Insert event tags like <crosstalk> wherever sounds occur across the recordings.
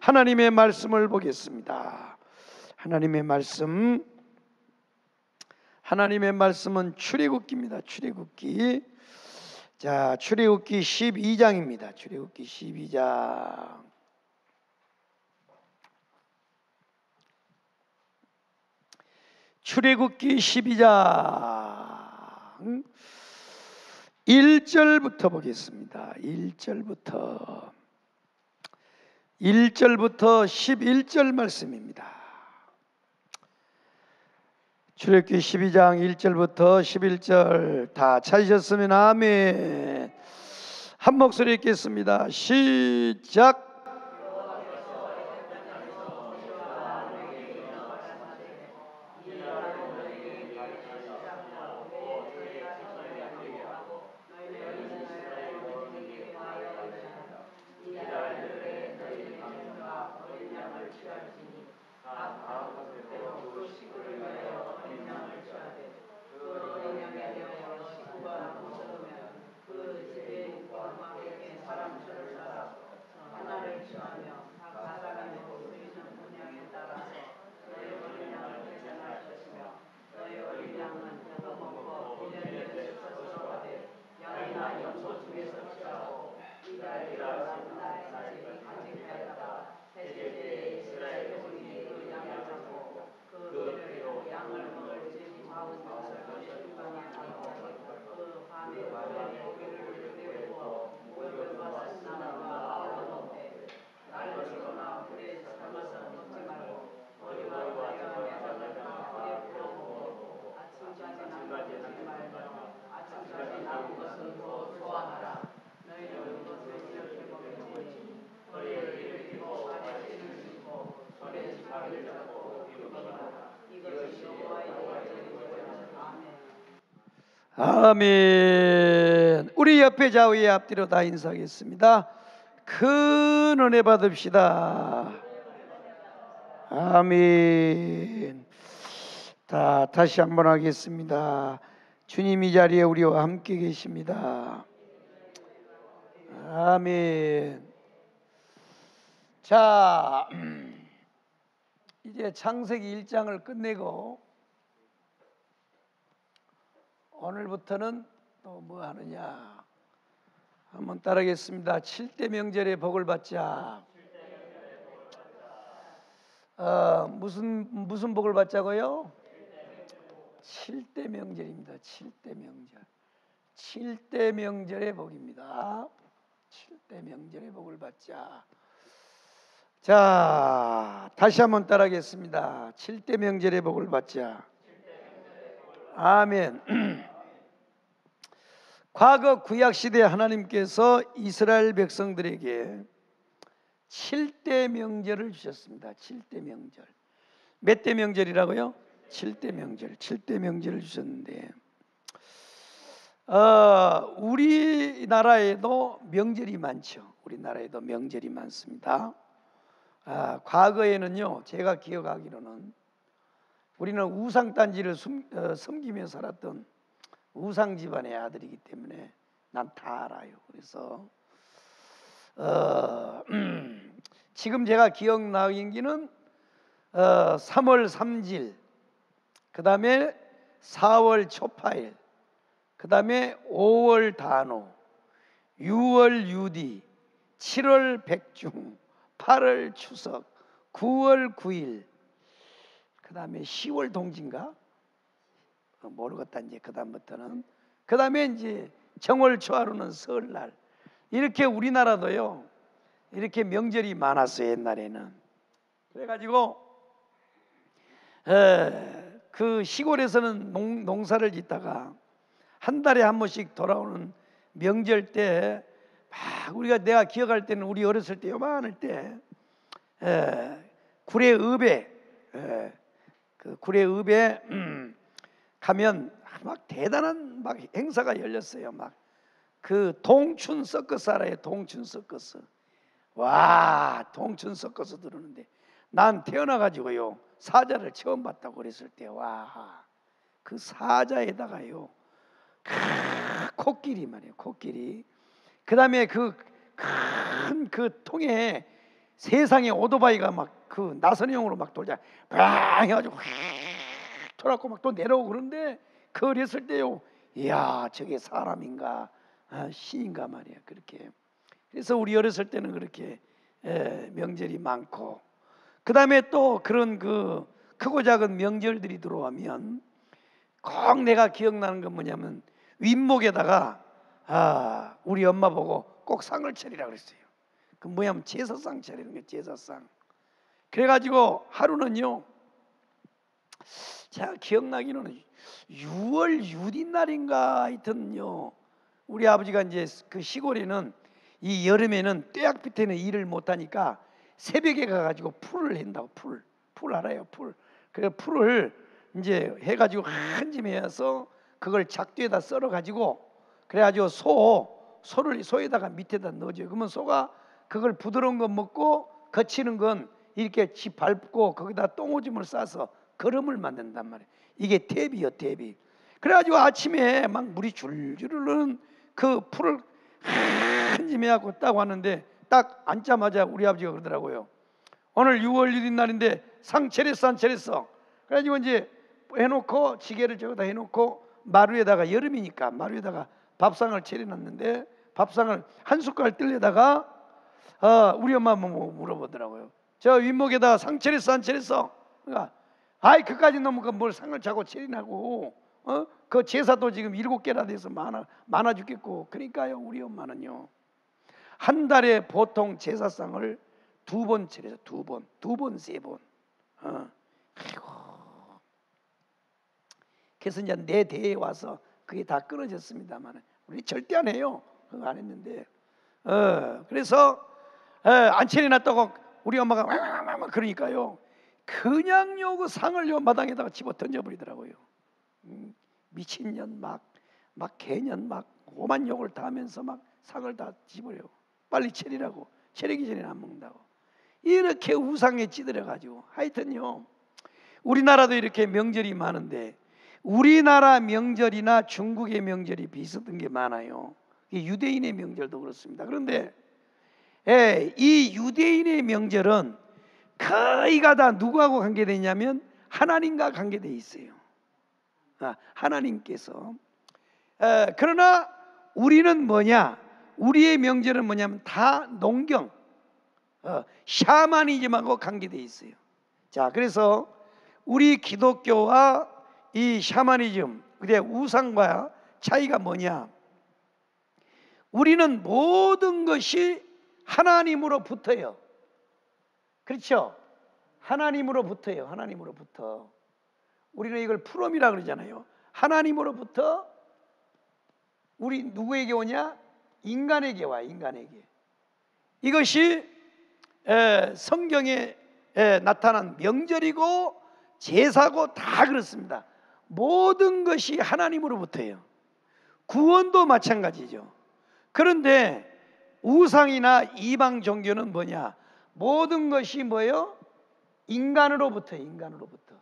하나님의 말씀을 보겠습니다. 하나님의 말씀 하나님의 말씀은 출애굽기입니다. 출애굽기. 자, 출애굽기 12장입니다. 출애굽기 12장. 출애굽기 12장 1절부터 보겠습니다. 1절부터 1절부터 11절 말씀입니다. 출애굽기 12장 1절부터 11절 다 찾으셨으면 아멘. 한 목소리 읽겠습니다. 시작. 아멘. 우리 옆에 좌우에 앞뒤로 다 인사하겠습니다. 큰 은혜 받읍시다. 아멘. 다 다시 한번 하겠습니다. 주님 이 자리에 우리와 함께 계십니다. 아멘. 자, <clears throat> 이제 창세기 1장을 끝내고 오늘부터는 또 뭐 하느냐? 한번 따르겠습니다. 7대 명절의 복을 받자. 어, 무슨 무슨 복을 받자고요? 7대 명절입니다. 7대 명절. 7대 명절의 복입니다. 7대 명절의 복을 받자. 자, 다시 한번 따라하겠습니다. 7대 명절의 복을 받자. 아멘. <clears throat> 과거 구약 시대 하나님께서 이스라엘 백성들에게 7대 명절을 주셨습니다. 7대 명절. 몇 대 명절이라고요? 7대 명절. 7대 명절을 주셨는데 어, 우리나라에도 명절이 많죠. 우리나라에도 명절이 많습니다. 아, 과거에는요, 제가 기억하기로는 우리는 우상단지를 숨, 어, 섬기며 살았던 우상 집안의 아들이기 때문에 난 다 알아요. 그래서 어, 음, <clears throat> 지금 제가 기억나는 기는 어, 3월 3일, 그 다음에 4월 초파일, 그 다음에 5월 단오, 6월 유디, 7월 백중, 8월 추석, 9월 9일, 그 다음에 10월 동지인가? 어, 모르겠다 이제 그 다음부터는. 그 다음에 이제 정월 초하루는 설날. 이렇게 우리나라도요 이렇게 명절이 많았어요 옛날에는. 그래가지고 에, 그 시골에서는 농, 농사를 짓다가 한 달에 한 번씩 돌아오는 명절 때 막 우리가 내가 기억할 때는 우리 어렸을 때 요만할 때 에, 구례 읍에 에, 그 구례 읍에 음, 가면 막 대단한 막 행사가 열렸어요. 막 그 동춘 서커스 알아요? 동춘 서커스. 와, 동춘 서커스 들었는데 난 태어나 가지고요. 사자를 처음 봤다고 그랬을 때 와. 그 사자에다가요. 크, 코끼리 말이에요. 코끼리. 그다음에 그 큰그 통에 세상에 오토바이가 막 그 나선형으로 막 돌자 빵 해가지고 확 돌아고 막 또 내려오고 그런데 그 어렸을 때요 이야 저게 사람인가 아, 신인가 말이야 그렇게 그래서 우리 어렸을 때는 그렇게 에, 명절이 많고 그 다음에 또 그런 그 크고 작은 명절들이 들어오면 꼭 내가 기억나는 건 뭐냐면 윗목에다가 아 우리 엄마 보고 꼭 상을 차리라 그랬어요. 그 뭐냐면 제사상 차리는 게 제사상. 그래가지고 하루는요. 제가 기억나기로는 6월 6일 날인가 하여튼요. 우리 아버지가 이제 그 시골에는 이 여름에는 뙤약볕 밑에는 일을 못하니까 새벽에 가가지고 풀을 한다고 풀. 풀 알아요 풀. 그 풀을 이제 해가지고 한 짐에 해서 그걸 작두에다 썰어가지고 그래가지고 소 소를 소에다가 밑에다 넣어줘요. 그러면 소가 그걸 부드러운 거 먹고 거치는 건 이렇게 지 밟고 거기다 똥오줌을 싸서 거름을 만든단 말이에요. 이게 퇴비요 퇴비. 그래가지고 아침에 막 물이 줄줄 흐르는 그 풀을 한 짐에 갖고 딱 왔는데 딱 앉자마자 우리 아버지가 그러더라고요. 오늘 6월 1일 날인데 상 차렸어 안 차렸어. 그래가지고 이제 해놓고 지게를 저기다 해놓고 마루에다가 여름이니까 마루에다가 밥상을 차려놨는데 밥상을 한 숟갈 뜰려다가 어, 우리 엄마 뭐 물어보더라고요. 저 윗목에다 상 차렸어 안 차렸어? 그러니까 아이 그까지 너무 그뭘 상을 차고 차리나고 어? 그 제사도 지금 일곱 개나 돼서 많아 많아 죽겠고 그러니까요 우리 엄마는요 한 달에 보통 제사상을 두 번 차려서 두 번, 두 번, 세 번. 어. 아이고. 그래서 이제 내 대에 와서 그게 다 끊어졌습니다만 우리 절대 안 해요. 그거 안 했는데. 어, 그래서 어, 안 차려놨다고 우리 엄마가 막 그러니까요. 그냥 요그 상을 요 마당에다가 집어 던져버리더라고요. 음, 미친년 막, 막 개년 막 오만 욕을 다 하면서 막 상을 다 집어요. 빨리 차리라고. 차리기 전에 안 먹는다고. 이렇게 우상에 찌들어 가지고 하여튼요. 우리나라도 이렇게 명절이 많은데 우리나라 명절이나 중국의 명절이 비슷한 게 많아요. 유대인의 명절도 그렇습니다. 그런데 예, 이 유대인의 명절은 거의가 다 누구하고 관계되어 있냐면 하나님과 관계되어 있어요. 아, 하나님께서. 에, 그러나 우리는 뭐냐? 우리의 명절은 뭐냐면 다 농경, 어, 샤머니즘하고 관계되어 있어요. 자, 그래서 우리 기독교와 이 샤머니즘, 근데 우상과 차이가 뭐냐? 우리는 모든 것이 하나님으로부터요. 그렇죠? 하나님으로부터요. 하나님으로부터. 우리는 이걸 프롬이라 그러잖아요. 하나님으로부터 우리 누구에게 오냐? 인간에게 와, 인간에게. 이것이 성경에 나타난 명절이고 제사고 다 그렇습니다. 모든 것이 하나님으로부터예요. 구원도 마찬가지죠. 그런데 우상이나 이방 종교는 뭐냐? 모든 것이 뭐요? 인간으로부터 인간으로부터.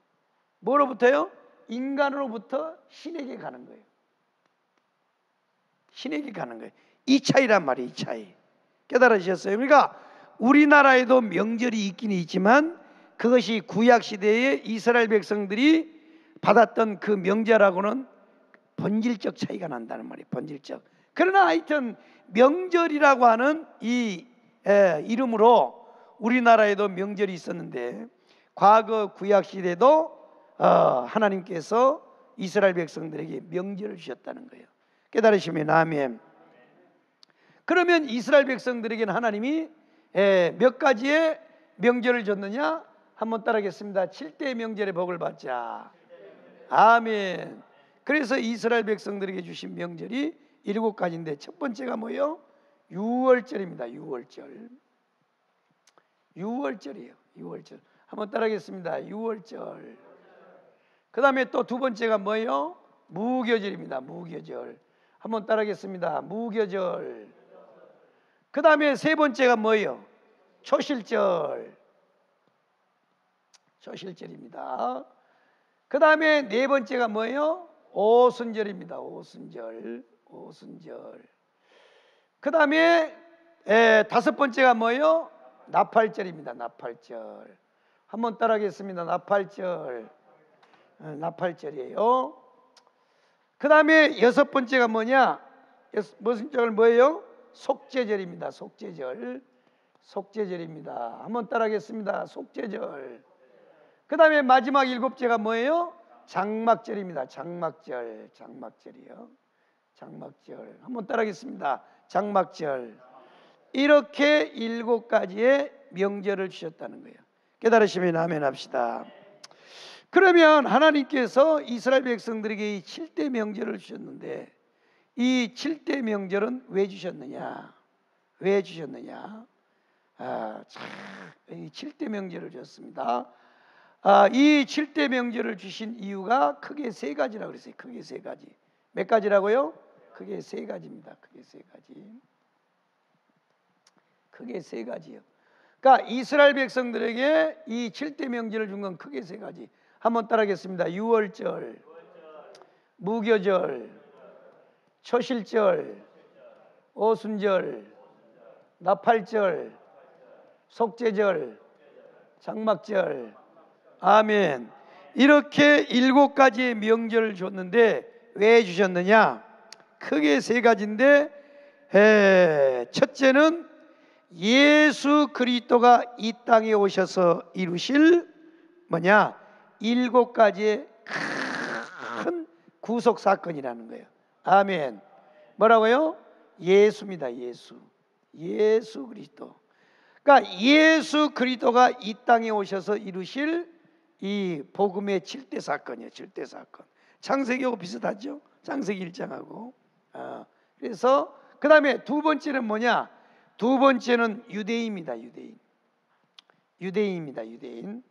뭐로부터요? 인간으로부터 신에게 가는 거예요. 신에게 가는 거예요. 이 차이란 말이에요. 이 차이. 깨달으셨어요? 그러니까 우리나라에도 명절이 있긴 있지만 그것이 구약 시대에 이스라엘 백성들이 받았던 그 명절하고는 본질적 차이가 난다는 말이에요. 본질적. 그러나 하여튼 명절이라고 하는 이 에, 이름으로 우리나라에도 명절이 있었는데 과거 구약 시대도 어, 하나님께서 이스라엘 백성들에게 명절을 주셨다는 거예요. 깨달으시면 아멘. 그러면 이스라엘 백성들에게는 하나님이 에, 몇 가지의 명절을 줬느냐? 한번 따라하겠습니다. 7대 명절의 복을 받자. 아멘. 그래서 이스라엘 백성들에게 주신 명절이 일곱 가지인데 첫 번째가 뭐예요? 6월절입니다. 6월절. 6월절이에요. 6월절. 한번 따라하겠습니다. 6월절. 그 다음에 또 두 번째가 뭐예요? 무교절입니다. 무교절. 한번 따라하겠습니다. 무교절. 그 다음에 세 번째가 뭐예요? 초실절. 초실절입니다. 그 다음에 네 번째가 뭐예요? 오순절입니다. 오순절. 오순절. 그 다음에 다섯 번째가 뭐예요? 나팔절입니다. 나팔절. 한번 따라하겠습니다. 나팔절. 어, 나팔절이에요. 그 다음에 여섯 번째가 뭐냐? 무슨 절 뭐예요? 속죄절입니다. 속죄절. 속죄절입니다. 한번 따라하겠습니다. 속죄절. 그 다음에 마지막 일곱째가 뭐예요? 장막절입니다. 장막절. 장막절이요. 장막절. 한번 따라하겠습니다. 장막절. 이렇게 일곱 가지의 명절을 주셨다는 거예요. 깨달으시면 아멘 합시다. 그러면 하나님께서 이스라엘 백성들에게 이 7대 명절을 주셨는데 이 7대 명절은 왜 주셨느냐? 왜 주셨느냐? 아, 참, 이 7대 명절을 주셨습니다. 아, 이 7대 명절을 주신 이유가 크게 세 가지라고 그랬어요. 크게 세 가지. 몇 가지라고요? 크게 세 가지입니다. 크게 세 가지. 크게 세 가지요. 그러니까 이스라엘 백성들에게 이 7대 명절을 준 건 크게 세 가지. 한번 따라하겠습니다. 유월절, 무교절, 초실절, 오순절, 나팔절, 속죄절, 장막절, 아멘. 이렇게 일곱 가지의 명절을 줬는데 왜 주셨느냐? 크게 세 가지인데 에, 첫째는 예수 그리스도가 이 땅에 오셔서 이루실 뭐냐? 일곱 가지의 큰 구속 사건이라는 거예요. 아멘. 뭐라고요? 예수입니다. 예수. 예수 그리스도. 그러니까 예수 그리스도가 이 땅에 오셔서 이루실 이 복음의 7대 사건이에요. 7대 사건. 창세기하고 비슷하죠? 창세기 1장하고. 어, 그래서 그 다음에 두 번째는 뭐냐? 두 번째는 유대인입니다. 유대인. 유대인입니다. 유대인.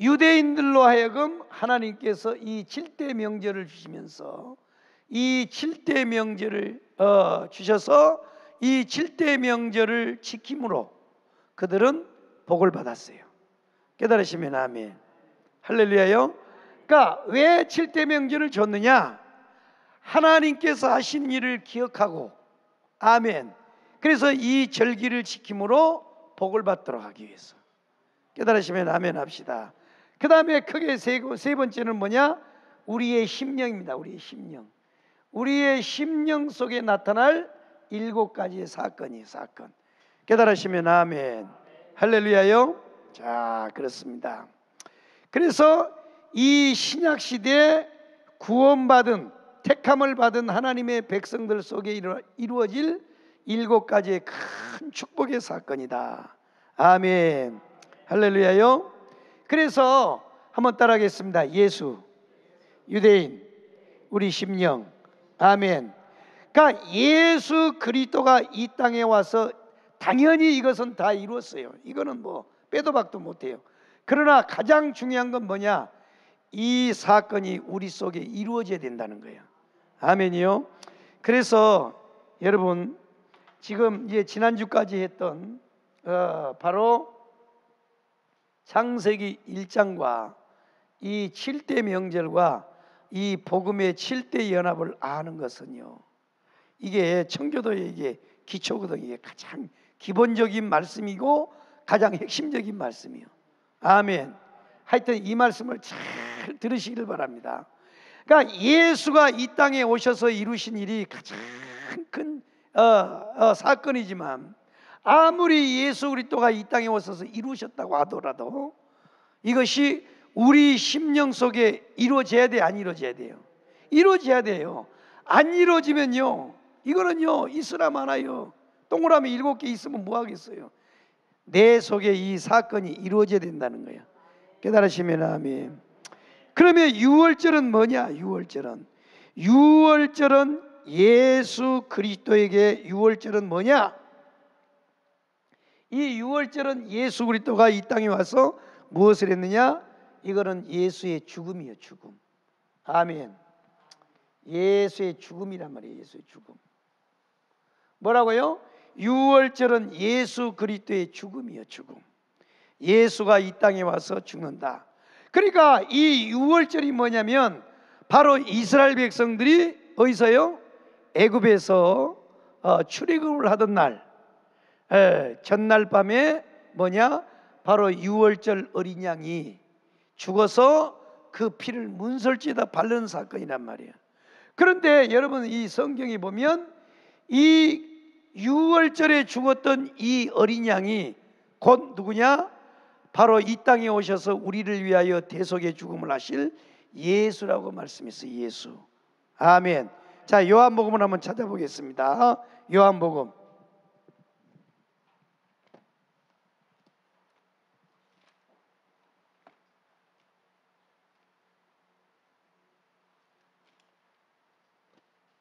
유대인들로 하여금 하나님께서 이 7대 명절을 주시면서 이 7대 명절을 어, 주셔서 이 7대 명절을 지킴으로 그들은 복을 받았어요. 깨달으시면 아멘. 할렐루야요. 그러니까 왜 7대 명절을 줬느냐? 하나님께서 하신 일을 기억하고 아멘. 그래서 이 절기를 지킴으로 복을 받도록 하기 위해서. 깨달으시면 아멘 합시다. 그 다음에 크게 세, 세 번째는 뭐냐? 우리의 심령입니다. 우리의 심령. 우리의 심령 속에 나타날 일곱 가지의 사건이 사건. 깨달으시면 아멘. 할렐루야요. 자, 그렇습니다. 그래서 이 신약 시대에 구원받은 택함을 받은 하나님의 백성들 속에 이루어질 일곱 가지의 큰 축복의 사건이다. 아멘. 할렐루야요. 그래서 한번 따라하겠습니다. 예수, 유대인, 우리 심령. 아멘. 그러니까 예수 그리스도가 이 땅에 와서 당연히 이것은 다 이루었어요. 이거는 뭐 빼도 박도 못해요. 그러나 가장 중요한 건 뭐냐? 이 사건이 우리 속에 이루어져야 된다는 거예요. 아멘이요. 그래서 여러분 지금 이제 지난주까지 했던 어, 바로 창세기 1장과 이 7대 명절과 이 복음의 7대 연합을 아는 것은요. 이게 기초거든요. 이게 가장 기본적인 말씀이고 가장 핵심적인 말씀이요. 아멘. 하여튼 이 말씀을 잘 들으시길 바랍니다. 그러니까 예수가 이 땅에 오셔서 이루신 일이 가장 큰 어, 어, 사건이지만 아무리 예수 그리스도가 이 땅에 오셔서 이루셨다고 하더라도 이것이 우리 심령 속에 이루어져야 돼, 안 이루어져야 돼요? 이루어져야 돼요. 안 이루어지면요, 이거는요, 있으라 마나요. 동그라미 일곱 개 있으면 뭐 하겠어요? 내 속에 이 사건이 이루어져야 된다는 거예요. 깨달으시면 아멘. 그러면 유월절은 뭐냐? 유월절은 유월절은 예수 그리스도에게 유월절은 뭐냐? 이 유월절은 예수 그리스도가 이 땅에 와서 무엇을 했느냐? 이거는 예수의 죽음이요, 죽음. 아멘. 예수의 죽음이란 말이에요, 예수의 죽음. 뭐라고요? 유월절은 예수 그리스도의 죽음이요, 죽음. 예수가 이 땅에 와서 죽는다. 그러니까 이 유월절이 뭐냐면 바로 이스라엘 백성들이 어디서요? 애굽에서 어, 출애굽을 하던 날 에, 전날 밤에 뭐냐? 바로 유월절 어린 양이 죽어서 그 피를 문설지에다 바르는 사건이란 말이에요. 그런데 여러분 이 성경에 보면 이 유월절에 죽었던 이 어린 양이 곧 누구냐? 바로 이 땅에 오셔서 우리를 위하여 대속의 죽음을 하실 예수라고 말씀했어요. 예수. 아멘. 자, 요한복음을 한번 찾아보겠습니다. 요한복음.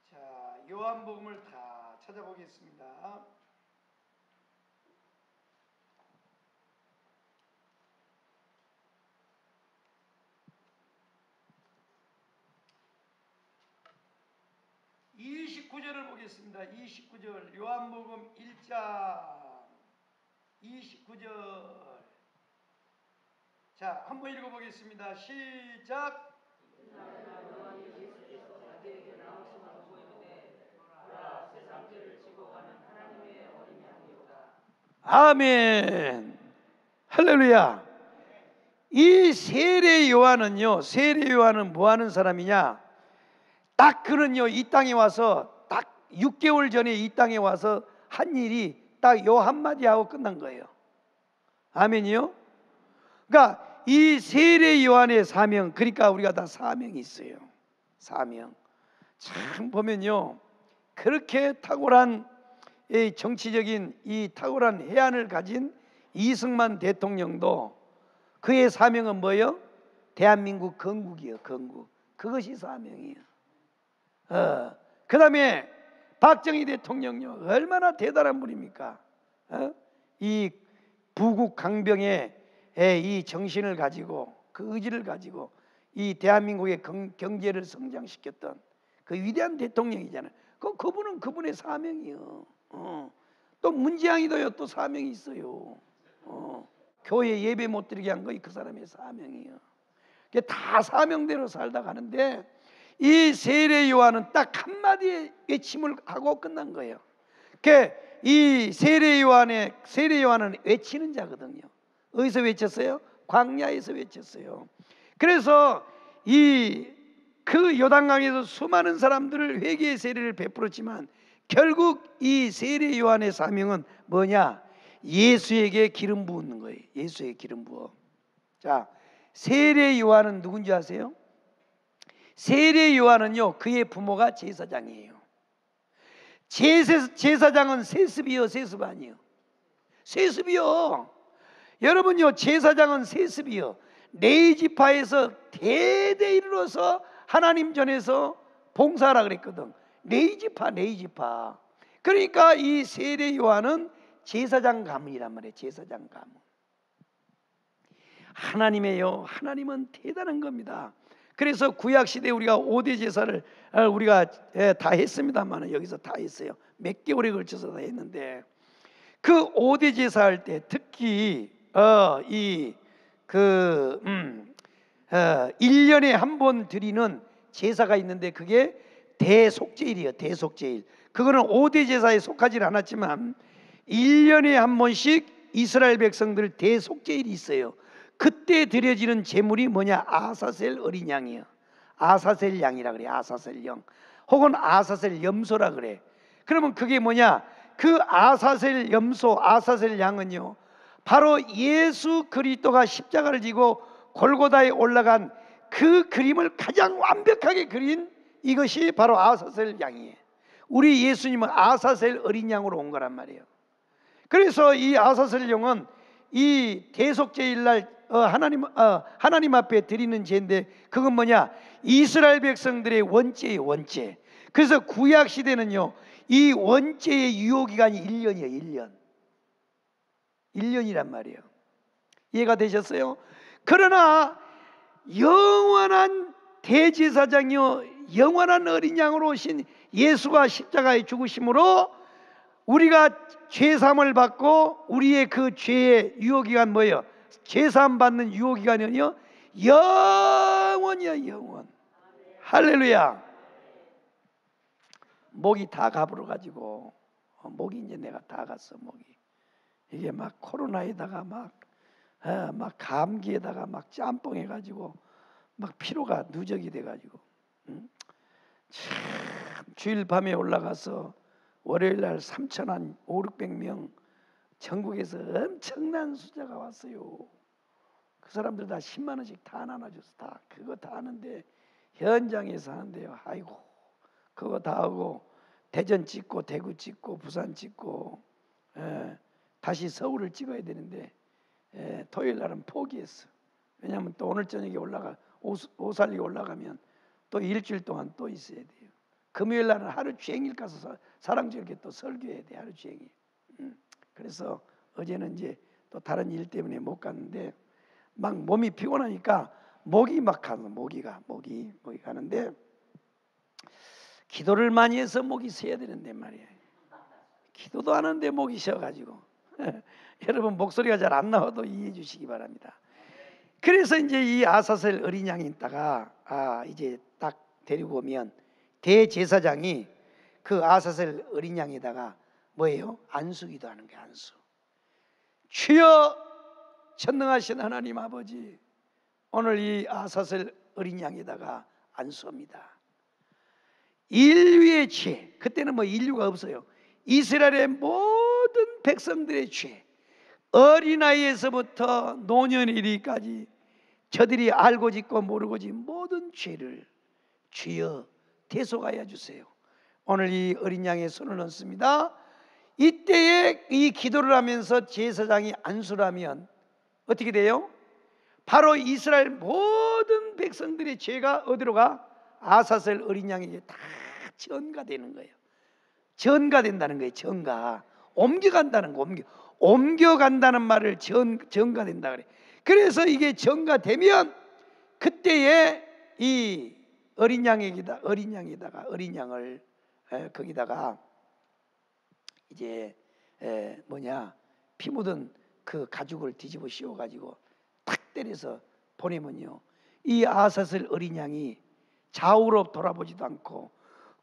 자, 요한복음을 다 찾아보겠습니다. (29절을) 보겠습니다 (29절) 요한복음 1장 (29절) 자 한번 읽어보겠습니다 시작 아멘. 할렐루야. 이 세례 요한은요, 세례 요한은 뭐 하는 사람이냐? 딱 그는요, 이 땅에 와서 딱 6개월 전에 이 땅에 와서 한 일이 딱 요 한마디 하고 끝난 거예요. 아멘이요? 그러니까 이 세례 요한의 사명, 그러니까 우리가 다 사명이 있어요. 사명. 참 보면요, 그렇게 탁월한 이 정치적인 이 탁월한 해안을 가진 이승만 대통령도 그의 사명은 뭐예요? 대한민국 건국이요, 건국. 그것이 사명이에요. 어. 그 다음에 박정희 대통령요, 얼마나 대단한 분입니까? 어? 이 부국 강병의 이 정신을 가지고 그 의지를 가지고 이 대한민국의 경 제를 성장시켰던 그 위대한 대통령이잖아요. 그 그분은 그분의 사명이요. 어. 또 문재양이도요 또 사명이 있어요. 어. 교회 예배 못 드리게 한 거이 그 사람의 사명이에요. 다 사명대로 살다 가는데 이 세례 요한은 딱 한마디의 외침을 하고 끝난 거예요. 이 세례 요한의 세례 요한은 외치는 자거든요. 어디서 외쳤어요? 광야에서 외쳤어요. 그래서 이 그 요단강에서 수많은 사람들을 회개의 세례를 베풀었지만 결국 이 세례 요한의 사명은 뭐냐? 예수에게 기름 부은 거예요. 예수에게 기름 부어. 자, 세례 요한은 누군지 아세요? 세례 요한은요, 그의 부모가 제사장이에요. 제사, 제사장은 세습이요, 세습 아니요. 세습이요. 여러분요, 제사장은 세습이요. 네지파에서 대대 이르러서 하나님 전에서 봉사하라 그랬거든. 네이지파 네이지파 그러니까 이 세례 요한은 제사장 가문이란 말이에요 제사장 가문 하나님의요 하나님은 대단한 겁니다 그래서 구약 시대 우리가 5대 제사를 어, 우리가 예, 다 했습니다만 여기서 다 했어요 몇 개월에 걸쳐서 다 했는데 그 5대 제사 할 때 특히 어, 이그 음, 어, 1년에 한 번 드리는 제사가 있는데 그게 대속제일이에요. 대속제일. 그거는 5대 제사에 속하지 않았지만 1년에 한 번씩 이스라엘 백성들 대속제일이 있어요. 그때 드려지는 제물이 뭐냐? 아사셀 어린 양이요. 아사셀 양이라 그래. 아사셀 양. 혹은 아사셀 염소라 그래. 그러면 그게 뭐냐? 그 아사셀 염소, 아사셀 양은요. 바로 예수 그리스도가 십자가를 지고 골고다에 올라간 그 그림을 가장 완벽하게 그린 이것이 바로 아사셀 양이에요. 우리 예수님은 아사셀 어린 양으로 온 거란 말이에요. 그래서 이 아사셀 양은 이 대속제일 날 어, 하나님 어, 하나님 앞에 드리는 제인데 그건 뭐냐? 이스라엘 백성들의 원죄의 원죄. 그래서 구약 시대는요. 이 원죄의 유효 기간이 1년이에요. 1년. 1년이란 말이에요. 이해가 되셨어요? 그러나 영원한 대제사장이요 영원한 어린 양으로 오신 예수가 십자가에 죽으심으로 우리가 죄 삼을 받고 우리의 그 죄의 유효 기간 뭐예요? 죄삼 받는 유효기간은요 영원이야 영원 할렐루야 목이 다 가불어 가지고 어, 목이 이제 내가 다 갔어 목이 이게 막 코로나에다가 막, 어, 막 감기에다가 막 짬뽕 해 가지고 막 피로가 누적이 돼 가지고 음? 참 주일 밤에 올라가서 월요일 날 3천 한 5, 600명 전국에서 엄청난 숫자가 왔어요. 그 사람들 다 10만 원씩 다 나눠줬어. 다 그거 다 하는데 현장에서 하는데요. 아이고 그거 다 하고 대전 찍고 대구 찍고 부산 찍고 예, 다시 서울을 찍어야 되는데 예, 토요일 날은 포기했어. 왜냐하면 또 오늘 저녁에 올라가 오, 살리 올라가면 또 일주일 동안 또 있어야 돼요. 금요일 날은 하루 종일 가서 사랑스럽게 또 설교해야 돼 하루 종일. 음, 그래서 어제는 이제 또 다른 일 때문에 못 갔는데 막 몸이 피곤하니까 목이 막 가는 모기가 목이 목이 가는데 기도를 많이 해서 목이 새야 되는데 말이에요. 기도도 하는데 목이 쉬어가지고 <laughs> 여러분 목소리가 잘 안 나와도 이해해 주시기 바랍니다. 그래서 이제 이 아사셀 어린 양이 있다가 아 이제 딱 데리고 오면 대제사장이 그 아사셀 어린 양에다가 뭐예요? 안수기도 하는 게 안수. 주여 전능하신 하나님 아버지 오늘 이 아사셀 어린 양에다가 안수합니다. 인류의 죄 그때는 뭐 인류가 없어요. 이스라엘의 모든 백성들의 죄 어린아이에서부터 노년이리까지 저들이 알고 짓고 모르고 짓 모든 죄를 주여 대속하여 주세요. 오늘 이 어린 양의 손을 얹습니다. 이때에 이 기도를 하면서 제사장이 안수를 하면 어떻게 돼요? 바로 이스라엘 모든 백성들의 죄가 어디로 가? 아사셀 어린 양에게 다 전가되는 거예요. 전가된다는 거예요. 전가. 옮겨간다는 거. 옮겨. 옮겨간다는 말을 전, 전가된다 그래. 그래서 이게 전가되면 그때에 이 어린 양에게다 어린 양에다가 어린 양을 에, 거기다가 이제 에, 뭐냐 피 묻은 그 가죽을 뒤집어 씌워 가지고 탁 때려서 보내면요. 이 아사슬 어린 양이 좌우로 돌아보지도 않고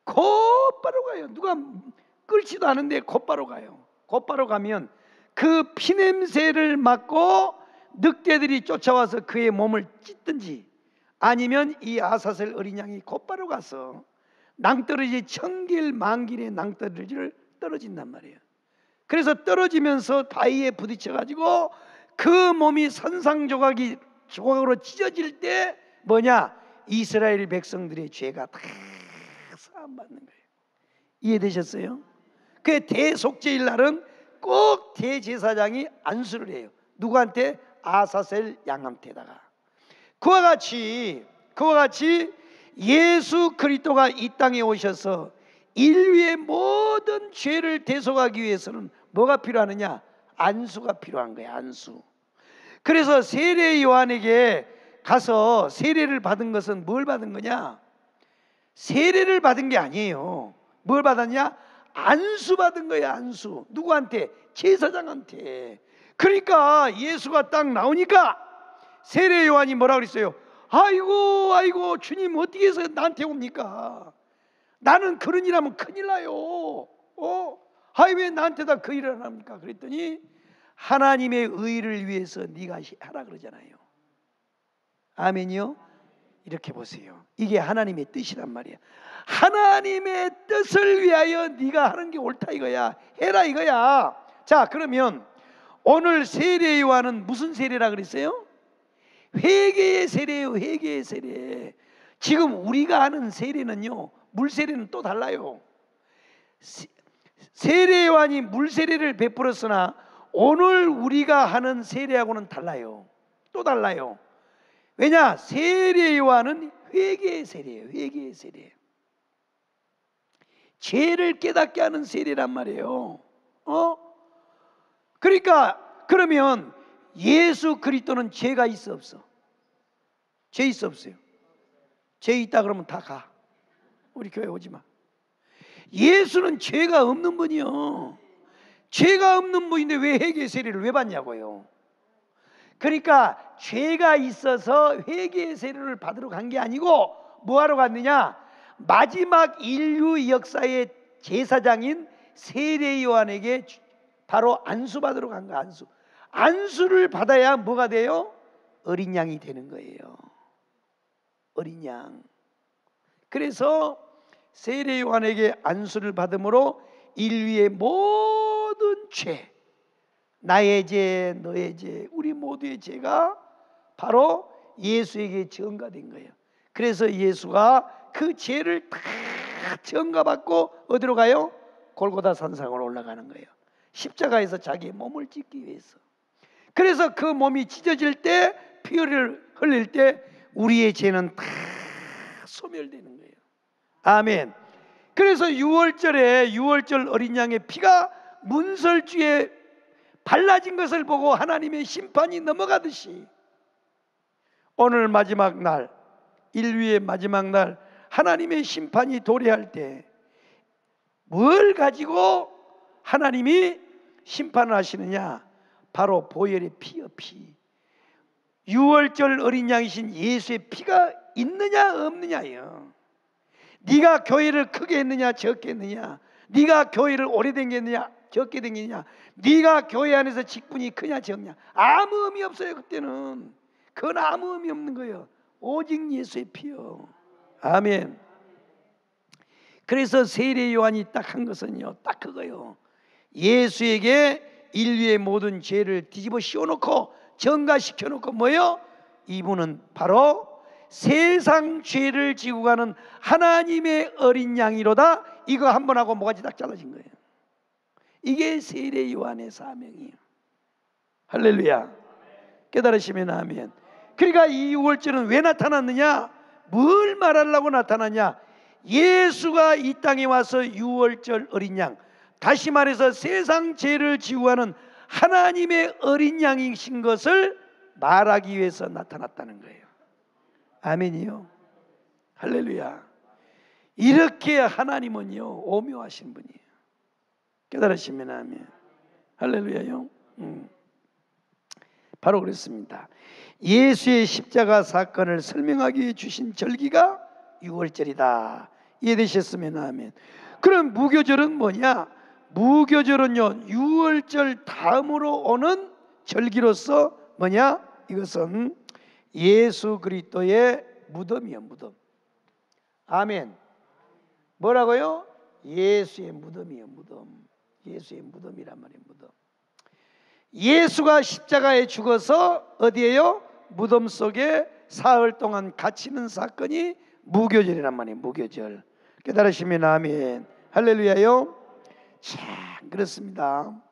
곧바로 가요. 누가 끌지도 않은데 곧바로 가요. 곧바로 가면 그 피냄새를 맡고 늑대들이 쫓아와서 그의 몸을 찢든지 아니면 이 아사셀 어린 양이 곧바로 가서 낭떠러지 천길 만길의 낭떠러지를 떨어진단 말이에요. 그래서 떨어지면서 바위에 부딪혀 가지고 그 몸이 선상 조각이 조각으로 찢어질 때 뭐냐 이스라엘 백성들의 죄가 다 사함 받는 거예요. 이해되셨어요? 그 대속죄일 날은 꼭 대제사장이 안수를 해요. 누구한테? 아사셀 양한테다가. 그와 같이 그와 같이 예수 그리스도가 이 땅에 오셔서 인류의 모든 죄를 대속하기 위해서는 뭐가 필요하느냐? 안수가 필요한 거예요. 안수. 그래서 세례 요한에게 가서 세례를 받은 것은 뭘 받은 거냐? 세례를 받은 게 아니에요. 뭘 받았냐? 안수 받은 거야, 안수. 누구한테? 제사장한테. 그러니까 예수가 딱 나오니까 세례 요한이 뭐라 그랬어요? 아이고, 아이고, 주님 어떻게 해서 나한테 옵니까? 나는 그런 일 하면 큰일 나요. 어? 아이 왜 나한테 다 그 일을 합니까? 그랬더니 하나님의 의를 위해서 네가 하라 그러잖아요. 아멘이요? 이렇게 보세요. 이게 하나님의 뜻이란 말이야. 하나님의 뜻을 위하여 네가 하는 게 옳다 이거야. 해라 이거야. 자, 그러면 오늘 세례 요한은 무슨 세례라 그랬어요? 회개의 세례예요. 회개의 세례. 지금 우리가 하는 세례는요. 물 세례는 또 달라요. 세례 요한이 물 세례를 베풀었으나 오늘 우리가 하는 세례하고는 달라요. 또 달라요. 왜냐? 세례 요한은 회개의 세례예요. 회개의 세례. 죄를 깨닫게 하는 세례란 말이에요. 어? 그러니까 그러면 예수 그리스도는 죄가 있어 없어? 죄 있어 없어요? 죄 있다 그러면 다 가. 우리 교회 오지 마. 예수는 죄가 없는 분이요. 죄가 없는 분인데 왜 회개 세례를 왜 받냐고요? 그러니까 죄가 있어서 회개의 세례를 받으러 간 게 아니고 뭐하러 갔느냐? 마지막 인류 역사의 제사장인 세례 요한에게 바로 안수 받으러 간 거 안수. 안수를 받아야 뭐가 돼요? 어린 양이 되는 거예요. 어린 양. 그래서 세례 요한에게 안수를 받음으로 인류의 모든 죄, 나의 죄, 너의 죄, 우리 모두의 죄가 바로 예수에게 전가된 거예요. 그래서 예수가 그 죄를 다 전가받고 어디로 가요? 골고다 산상으로 올라가는 거예요. 십자가에서 자기의 몸을 찢기 위해서. 그래서 그 몸이 찢어질 때 피를 흘릴 때 우리의 죄는 다 소멸되는 거예요. 아멘. 그래서 6월절에 6월절 어린 양의 피가 문설주에 발라진 것을 보고 하나님의 심판이 넘어가듯이 오늘 마지막 날 인류의 마지막 날 하나님의 심판이 도래할 때 뭘 가지고 하나님이 심판을 하시느냐? 바로 보혈의 피여 피. 6월절 어린 양이신 예수의 피가 있느냐 없느냐요. 네가 교회를 크게 했느냐 적게 했느냐 네가 교회를 오래된 게 있느냐 적게 된게냐 네가 교회 안에서 직분이 크냐 적냐 아무 의미 없어요 그때는. 그건 아무 의미 없는 거예요. 오직 예수의 피요. 아멘. 그래서 세례 요한이 딱 한 것은요 딱 그거요. 예수에게 인류의 모든 죄를 뒤집어 씌워놓고 정가시켜놓고 뭐요? 이분은 바로 세상 죄를 지고 가는 하나님의 어린 양이로다. 이거 한 번 하고 뭐가지 딱 잘라진 거예요. 이게 세례 요한의 사명이에요. 할렐루야. 깨달으시면 아멘. 그러니까 이 6월절은 왜 나타났느냐? 뭘 말하려고 나타났냐? 예수가 이 땅에 와서 6월절 어린 양, 다시 말해서 세상 죄를 지고 가는 하나님의 어린 양이신 것을 말하기 위해서 나타났다는 거예요. 아멘이요. 할렐루야. 이렇게 하나님은요 오묘하신 분이에요. 깨달으시면 아멘. 할렐루야요. 음. 바로 그렇습니다. 예수의 십자가 사건을 설명하기 위해 주신 절기가 6월절이다. 이해되셨으면 아멘. 그럼 무교절은 뭐냐? 무교절은요 6월절 다음으로 오는 절기로서 뭐냐? 이것은 예수 그리스도의 무덤이요 무덤. 아멘. 뭐라고요? 예수의 무덤이요 무덤. 예수의 무덤이란 말이에요 무덤. 예수가 십자가에 죽어서 어디에요? 무덤 속에 사흘 동안 갇히는 사건이 무교절이란 말이에요 무교절. 깨달으시면 아멘. 할렐루야요. 참 그렇습니다.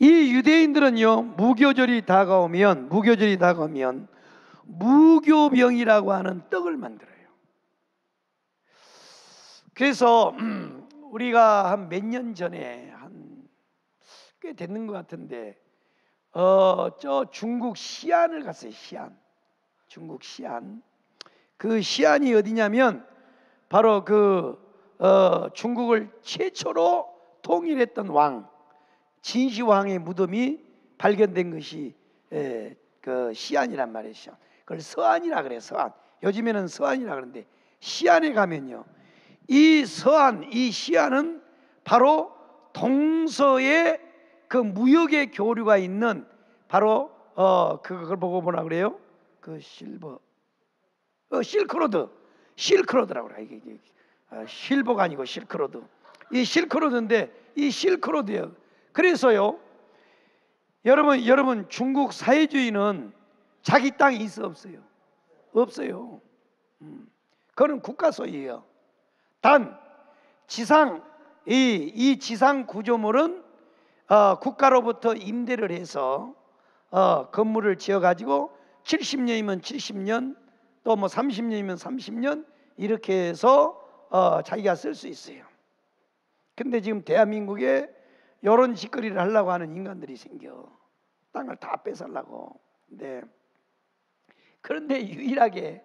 이 유대인들은요 무교절이 다가오면 무교절이 다가오면 무교병이라고 하는 떡을 만들어요. 그래서 음, 우리가 한 몇 년 전에 한 꽤 됐는 것 같은데 어 저 중국 시안을 갔어요. 시안 중국 시안 그 시안이 어디냐면 바로 그 어, 중국을 최초로 통일했던 왕 진시황의 무덤이 발견된 것이 에, 그 시안이란. 시안. 그걸 서안이라 그래 서안. 요즘에는 서안이라 그러는데 시안에 가면요. 이 서안, 이 시안은 바로 동서의 그 무역의 교류가 있는 바로 어 그걸 보고 뭐라 그래요? 그 실버 어 실크로드 실크로드라고 그래 이게, 이게 아, 실버가 아니고 실크로드 이 실크로드인데 이 실크로드예요 그래서요, 여러분, 여러분 중국 사회주의는 자기 땅이 있어 없어요? 없어요. 음. 그거는 국가 소유예요. 단 지상 이, 이 지상 구조물은 어, 국가로부터 임대를 해서 어, 건물을 지어 가지고 70년이면 70년 또 뭐 30년이면 30년 이렇게 해서 어, 자기가 쓸 수 있어요. 근데 지금 대한민국에 이런 짓거리를 하려고 하는 인간들이 생겨. 땅을 다 뺏으려고. 네. 그런데 유일하게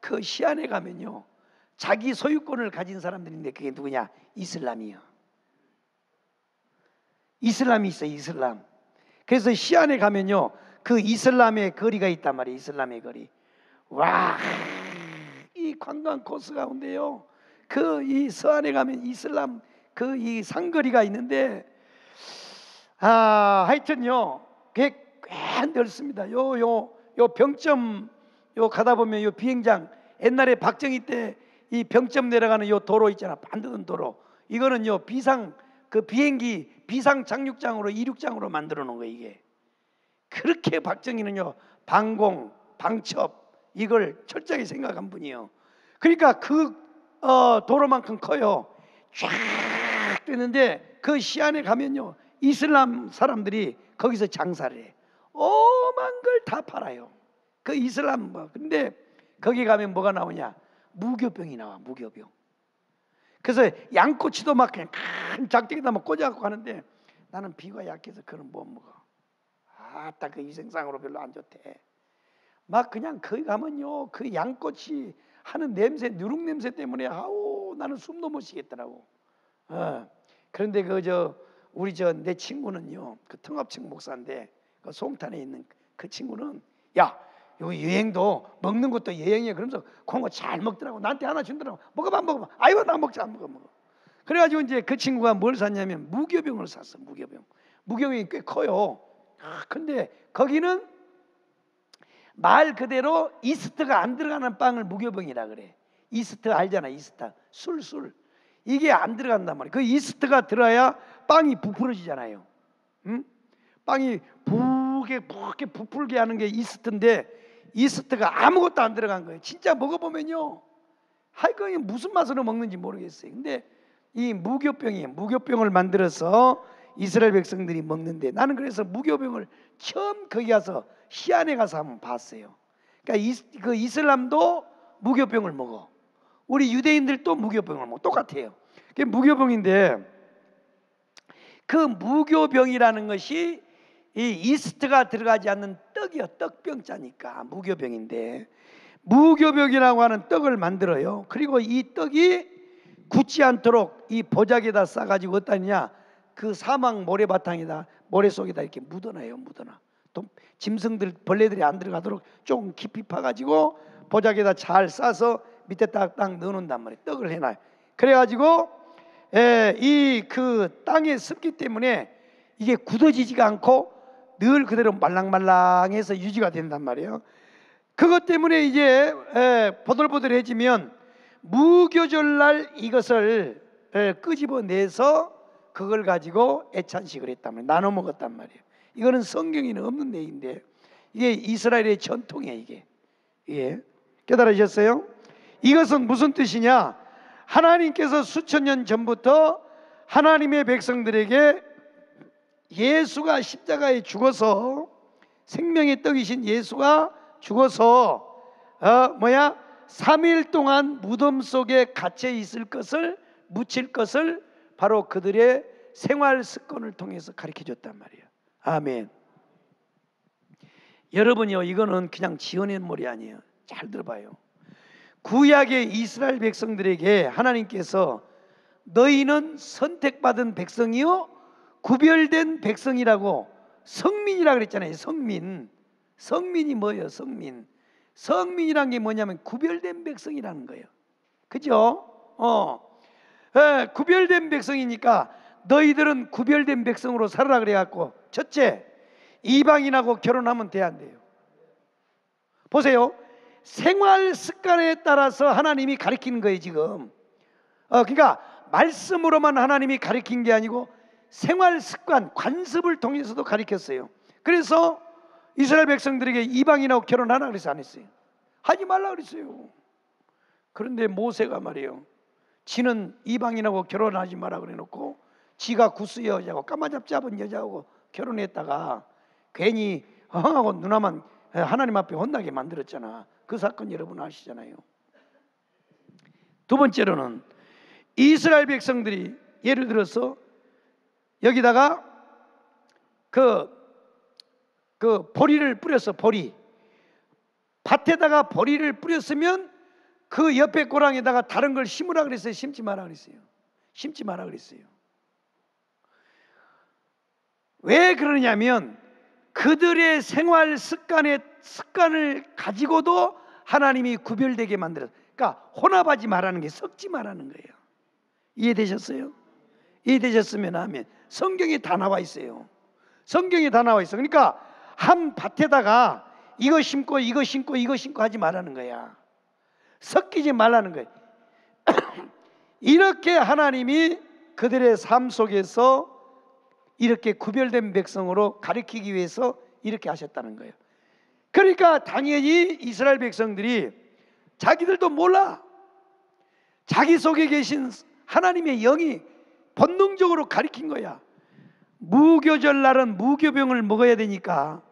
그 시안에 가면요. 자기 소유권을 가진 사람들인데 그게 누구냐? 이슬람이요. 이슬람이 있어, 이슬람. 그래서 시안에 가면요. 그 이슬람의 거리가 있단 말이에요. 이슬람의 거리. 와, 이 관광 코스 가운데요. 그 이 서안에 가면 이슬람 그 이 상거리가 있는데 아, 하여튼요, 꽤, 꽤 넓습니다. 요, 요, 요 병점, 요 가다 보면 요 비행장, 옛날에 박정희 때 이 병점 내려가는 요 도로 있잖아. 반드는 도로. 이거는요, 비상, 그 비행기 비상 착륙장으로 이륙장으로 만들어 놓은 거 이게. 그렇게 박정희는요, 방공, 방첩, 이걸 철저하게 생각한 분이요. 그러니까 그 어, 도로만큼 커요. 쫙 되는데 그 시안에 가면요 이슬람 사람들이 거기서 장사를 해. 오만 걸다 팔아요. 그 이슬람 뭐 근데 거기 가면 뭐가 나오냐? 무교병이 나와 무교병. 그래서 양꼬치도 막 그냥 큰 작대기다 막 꽂아갖고 가는데 나는 비가 약해서 그런 못 먹어. 아따 그 위생상으로 별로 안 좋대. 막 그냥 거기 가면요 그 양꼬치 하는 냄새 누룩 냄새 때문에 아우 나는 숨도 못 쉬겠더라고. 어. 그런데 그 저 우리 저 내 친구는요 그 통합청 목사인데 그 송탄에 있는 그 친구는 야 여기 여행도 먹는 것도 여행이야. 그러면서 그런 거잘 먹더라고. 나한테 하나 준더라고. 먹어봐 먹어봐. 아이고 나 먹자. 안 먹어 먹어. 그래가지고 이제 그 친구가 뭘 샀냐면 무교병을 샀어 무교병. 무교병이 꽤 커요. 아, 근데 거기는 말 그대로 이스트가 안 들어가는 빵을 무교병이라 그래. 이스트 알잖아 이스트. 술술. 이게 안 들어간단 말이에요 그 이스트가 들어야 빵이 부풀어지잖아요 응? 빵이 부게 부게 부풀게 하는 게 이스트인데 이스트가 아무것도 안 들어간 거예요. 진짜 먹어보면요. 이게 무슨 맛으로 먹는지 모르겠어요. 근데 이 무교병이 무교병을 만들어서 이스라엘 백성들이 먹는데 나는 그래서 무교병을 처음 거기 가서 시안에 가서 한번 봤어요. 그러니까 이, 그 이슬람도 무교병을 먹어. 우리 유대인들도 무교병을 먹어. 똑같아요. 그게 무교병인데 그 무교병이라는 것이 이 이스트가 들어가지 않는 떡이요. 떡병자니까 무교병인데 무교병이라고 하는 떡을 만들어요. 그리고 이 떡이 굳지 않도록 이 보자기에다 싸가지고 어떠냐 그 사막 모래바탕에다 모래 속에다 이렇게 묻어놔요. 묻어놔. 또 짐승들 벌레들이 안 들어가도록 조금 깊이 파가지고 보자기에다 잘 싸서 밑에 딱딱 넣어놓는단 말이에요. 떡을 해놔요. 그래가지고 이 그 땅의 습기 때문에 이게 굳어지지가 않고 늘 그대로 말랑말랑해서 유지가 된단 말이에요. 그것 때문에 이제 보들보들해지면 무교절날 이것을 끄집어내서 그걸 가지고 애찬식을 했단 말이에요. 나눠 먹었단 말이에요. 이거는 성경에는 없는 내용인데 이게 이스라엘의 전통이에요. 이게 예 깨달으셨어요? 이것은 무슨 뜻이냐? 하나님께서 수천 년 전부터 하나님의 백성들에게 예수가 십자가에 죽어서 생명의 떡이신 예수가 죽어서 어 뭐야 3일 동안 무덤 속에 갇혀 있을 것을 묻힐 것을 바로 그들의 생활 습관을 통해서 가르쳐 줬단 말이에요. 아멘. 여러분요 이거는 그냥 지어낸 머리 아니에요. 잘 들어봐요. 구약의 이스라엘 백성들에게 하나님께서 너희는 선택받은 백성이요 구별된 백성이라고 성민이라 그랬잖아요. 성민. 성민이 뭐예요? 성민. 성민이란 게 뭐냐면 구별된 백성이라는 거예요. 그죠? 어. 에, 구별된 백성이니까 너희들은 구별된 백성으로 살아라 그래 갖고 첫째 이방인하고 결혼하면 돼 안 돼요. 보세요. 생활 습관에 따라서 하나님이 가리키는 거예요 지금. 어, 그러니까 말씀으로만 하나님이 가리킨 게 아니고 생활 습관, 관습을 통해서도 가리켰어요. 그래서 이스라엘 백성들에게 이방인하고 결혼하라 그래서 안 했어요. 하지 말라 그랬어요. 그런데 모세가 말이에요. 지는 이방인하고 결혼하지 마라 그래 놓고 지가 구스 여자고 까마잡 잡은 여자하고 결혼했다가 괜히 허하고 누나만 하나님 앞에 혼나게 만들었잖아. 그 사건 여러분 아시잖아요. 두 번째로는 이스라엘 백성들이 예를 들어서 여기다가 그, 그 보리를 뿌렸어, 보리. 밭에다가 보리를 뿌렸으면 그 옆에 고랑에다가 다른 걸 심으라 그랬어요. 심지 마라 그랬어요. 심지 마라 그랬어요. 왜 그러냐면 그들의 생활 습관의 습관을 가지고도 하나님이 구별되게 만들었어. 그러니까 혼합하지 말라는 게 섞지 말라는 거예요. 이해되셨어요? 이해되셨으면 하면 성경에 다 나와 있어요. 성경에 다 나와 있어. 그러니까 한 밭에다가 이거 심고 이거 심고 이거 심고 하지 말라는 거야. 섞이지 말라는 거야. <coughs> 이렇게 하나님이 그들의 삶 속에서 이렇게 구별된 백성으로 가리키기 위해서 이렇게 하셨다는 거예요. 그러니까 당연히 이스라엘 백성들이 자기들도 몰라. 자기 속에 계신 하나님의 영이 본능적으로 가리킨 거야. 무교절 날은 무교병을 먹어야 되니까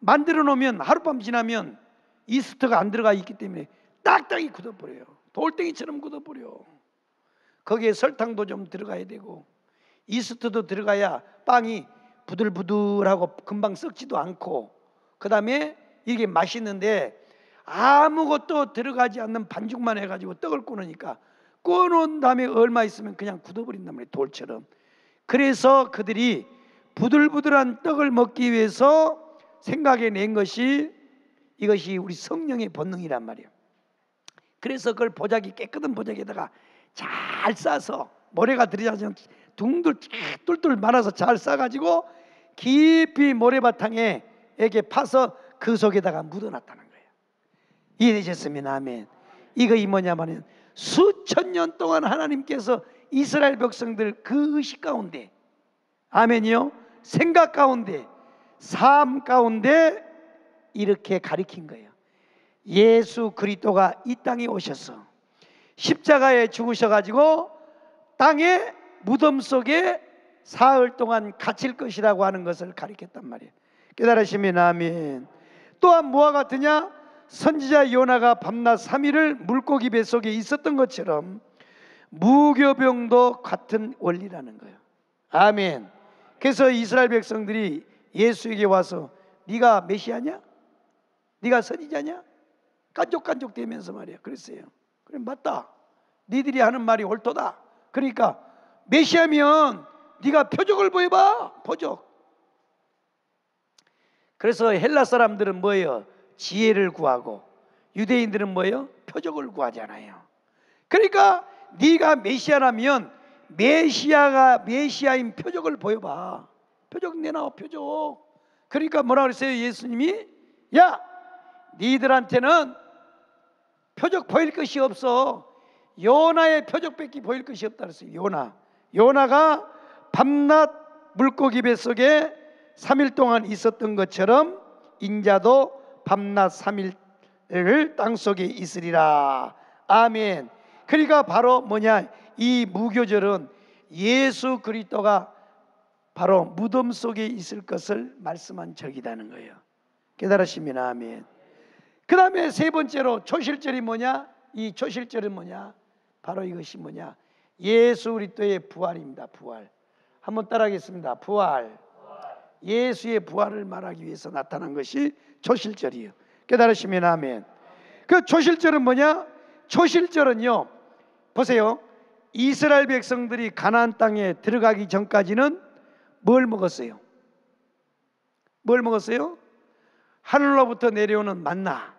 만들어 놓으면 하룻밤 지나면 이스트가 안 들어가 있기 때문에 딱딱이 굳어버려요. 돌덩이처럼 굳어버려. 거기에 설탕도 좀 들어가야 되고 이스트도 들어가야 빵이 부들부들하고 금방 썩지도 않고 그 다음에 이게 맛있는데 아무것도 들어가지 않는 반죽만 해가지고 떡을 꾸으니까 구워놓은 다음에 얼마 있으면 그냥 굳어버린단 말이에요 돌처럼. 그래서 그들이 부들부들한 떡을 먹기 위해서 생각해 낸 것이 이것이 우리 성령의 본능이란 말이에요. 그래서 그걸 보자기 깨끗한 보자기에다가 잘 싸서 모래가 들이자면 둥들 뚫뚫 말아서 잘 싸가지고 깊이 모래바탕에 에게 파서 그 속에다가 묻어놨다는 거예요. 이해되셨으면 아멘. 이거 뭐냐면 수천 년 동안 하나님께서 이스라엘 백성들 그 의식 가운데 아멘이요 생각 가운데 삶 가운데 이렇게 가리킨 거예요. 예수 그리스도가 이 땅에 오셔서 십자가에 죽으셔 가지고 땅의 무덤 속에 사흘 동안 갇힐 것이라고 하는 것을 가리켰단 말이에요. 깨달으시면 아멘. 또한 뭐와 같으냐? 선지자 요나가 밤낮 3일을 물고기 뱃속에 있었던 것처럼 무교병도 같은 원리라는 거예요. 아멘. 그래서 이스라엘 백성들이 예수에게 와서 네가 메시아냐? 네가 선지자냐? 깐족깐족 대면서 말이야. 그랬어요. 그래 맞다. 니들이 하는 말이 옳도다. 그러니까 메시아면 네가 표적을 보여봐. 표적. 그래서 헬라 사람들은 뭐예요? 지혜를 구하고 유대인들은 뭐예요? 표적을 구하잖아요. 그러니까 네가 메시아라면 메시아가 메시아인 표적을 보여봐. 표적 내놔 표적. 그러니까 뭐라 그랬어요? 예수님이 야 니들한테는 표적 보일 것이 없어. 요나의 표적밖에 보일 것이 없다 그랬어요. 요나. 요나가 밤낮 물고기 뱃속에 3일 동안 있었던 것처럼 인자도 밤낮 3일을 땅 속에 있으리라. 아멘. 그러니까 바로 뭐냐? 이 무교절은 예수 그리스도가 바로 무덤 속에 있을 것을 말씀한 적이라는 거예요. 깨달으시면 아멘. 그 다음에 세 번째로 초실절이 뭐냐? 이 초실절은 뭐냐? 바로 이것이 뭐냐? 예수 그리스도의 부활입니다. 부활. 한번 따라하겠습니다. 부활. 예수의 부활을 말하기 위해서 나타난 것이 초실절이에요. 깨달으시면 아멘. 그 초실절은 뭐냐? 초실절은요. 보세요. 이스라엘 백성들이 가나안 땅에 들어가기 전까지는 뭘 먹었어요? 뭘 먹었어요? 하늘로부터 내려오는 만나.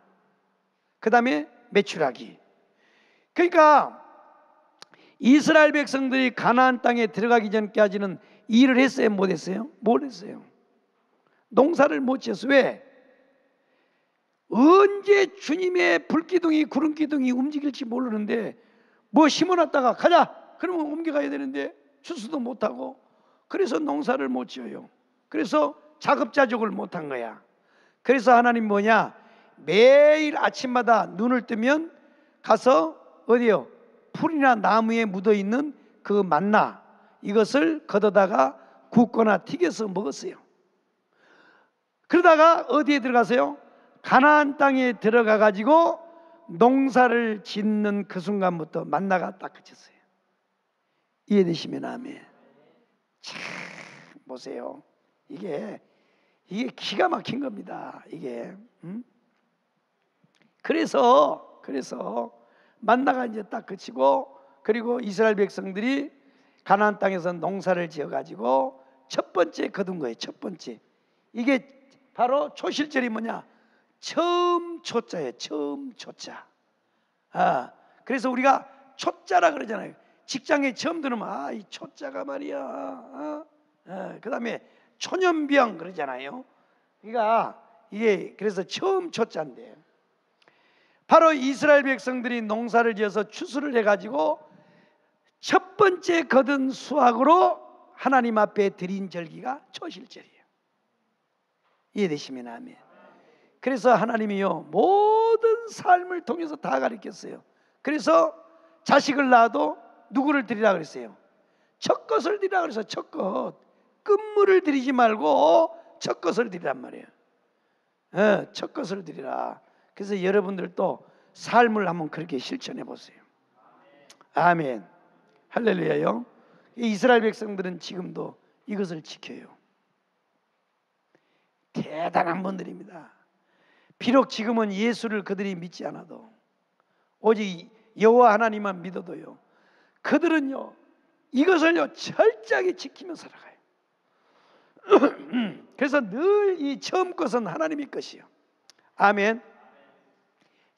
그다음에 메추라기. 그러니까 이스라엘 백성들이 가나안 땅에 들어가기 전까지는 일을 했어요, 못 했어요? 못 했어요. 농사를 못 지었어. 왜? 언제 주님의 불기둥이 구름기둥이 움직일지 모르는데 뭐 심어놨다가 가자. 그러면 옮겨가야 되는데 추수도 못하고 그래서 농사를 못 지어요. 그래서 작업자족을 못한 거야. 그래서 하나님 뭐냐? 매일 아침마다 눈을 뜨면 가서 어디요? 풀이나 나무에 묻어 있는 그 만나 이것을 걷어다가 굽거나 튀겨서 먹었어요. 그러다가 어디에 들어가세요? 가나안 땅에 들어가 가지고 농사를 짓는 그 순간부터 만나가 딱 그쳤어요. 이해되시면 아멘. 참 보세요. 이게 이게 기가 막힌 겁니다. 이게 음? 그래서 그래서 만나가 이제 딱 그치고 그리고 이스라엘 백성들이 가나안 땅에서 농사를 지어 가지고 첫 번째 거둔 거예요. 첫 번째 이게 바로 초실절이 뭐냐? 처음 초자예요. 처음 초자. 아, 그래서 우리가 초자라 그러잖아요. 직장에 처음 들으면 아, 이 초자가 말이야. 아, 아, 그다음에 초년병 그러잖아요. 그러니까 이게 그래서 처음 초자인데 바로 이스라엘 백성들이 농사를 지어서 추수를 해가지고 첫 번째 거둔 수확으로 하나님 앞에 드린 절기가 초실절이에요. 이해되시면 아멘. 그래서 하나님이요 모든 삶을 통해서 다 가르쳤어요. 그래서 자식을 낳아도 누구를 드리라 그랬어요? 첫 것을 드리라 그래서 첫 것. 끝물을 드리지 말고 첫 것을 드리란 말이에요. 예, 첫 것을 드리라. 그래서 여러분들도 삶을 한번 그렇게 실천해 보세요. 아멘. 할렐루야요. 이스라엘 백성들은 지금도 이것을 지켜요. 대단한 분들입니다. 비록 지금은 예수를 그들이 믿지 않아도 오직 여호와 하나님만 믿어도요. 그들은요 이것을요 철저하게 지키며 살아가요. <clears throat> 그래서 늘 이 처음 것은 하나님의 것이요. 아멘.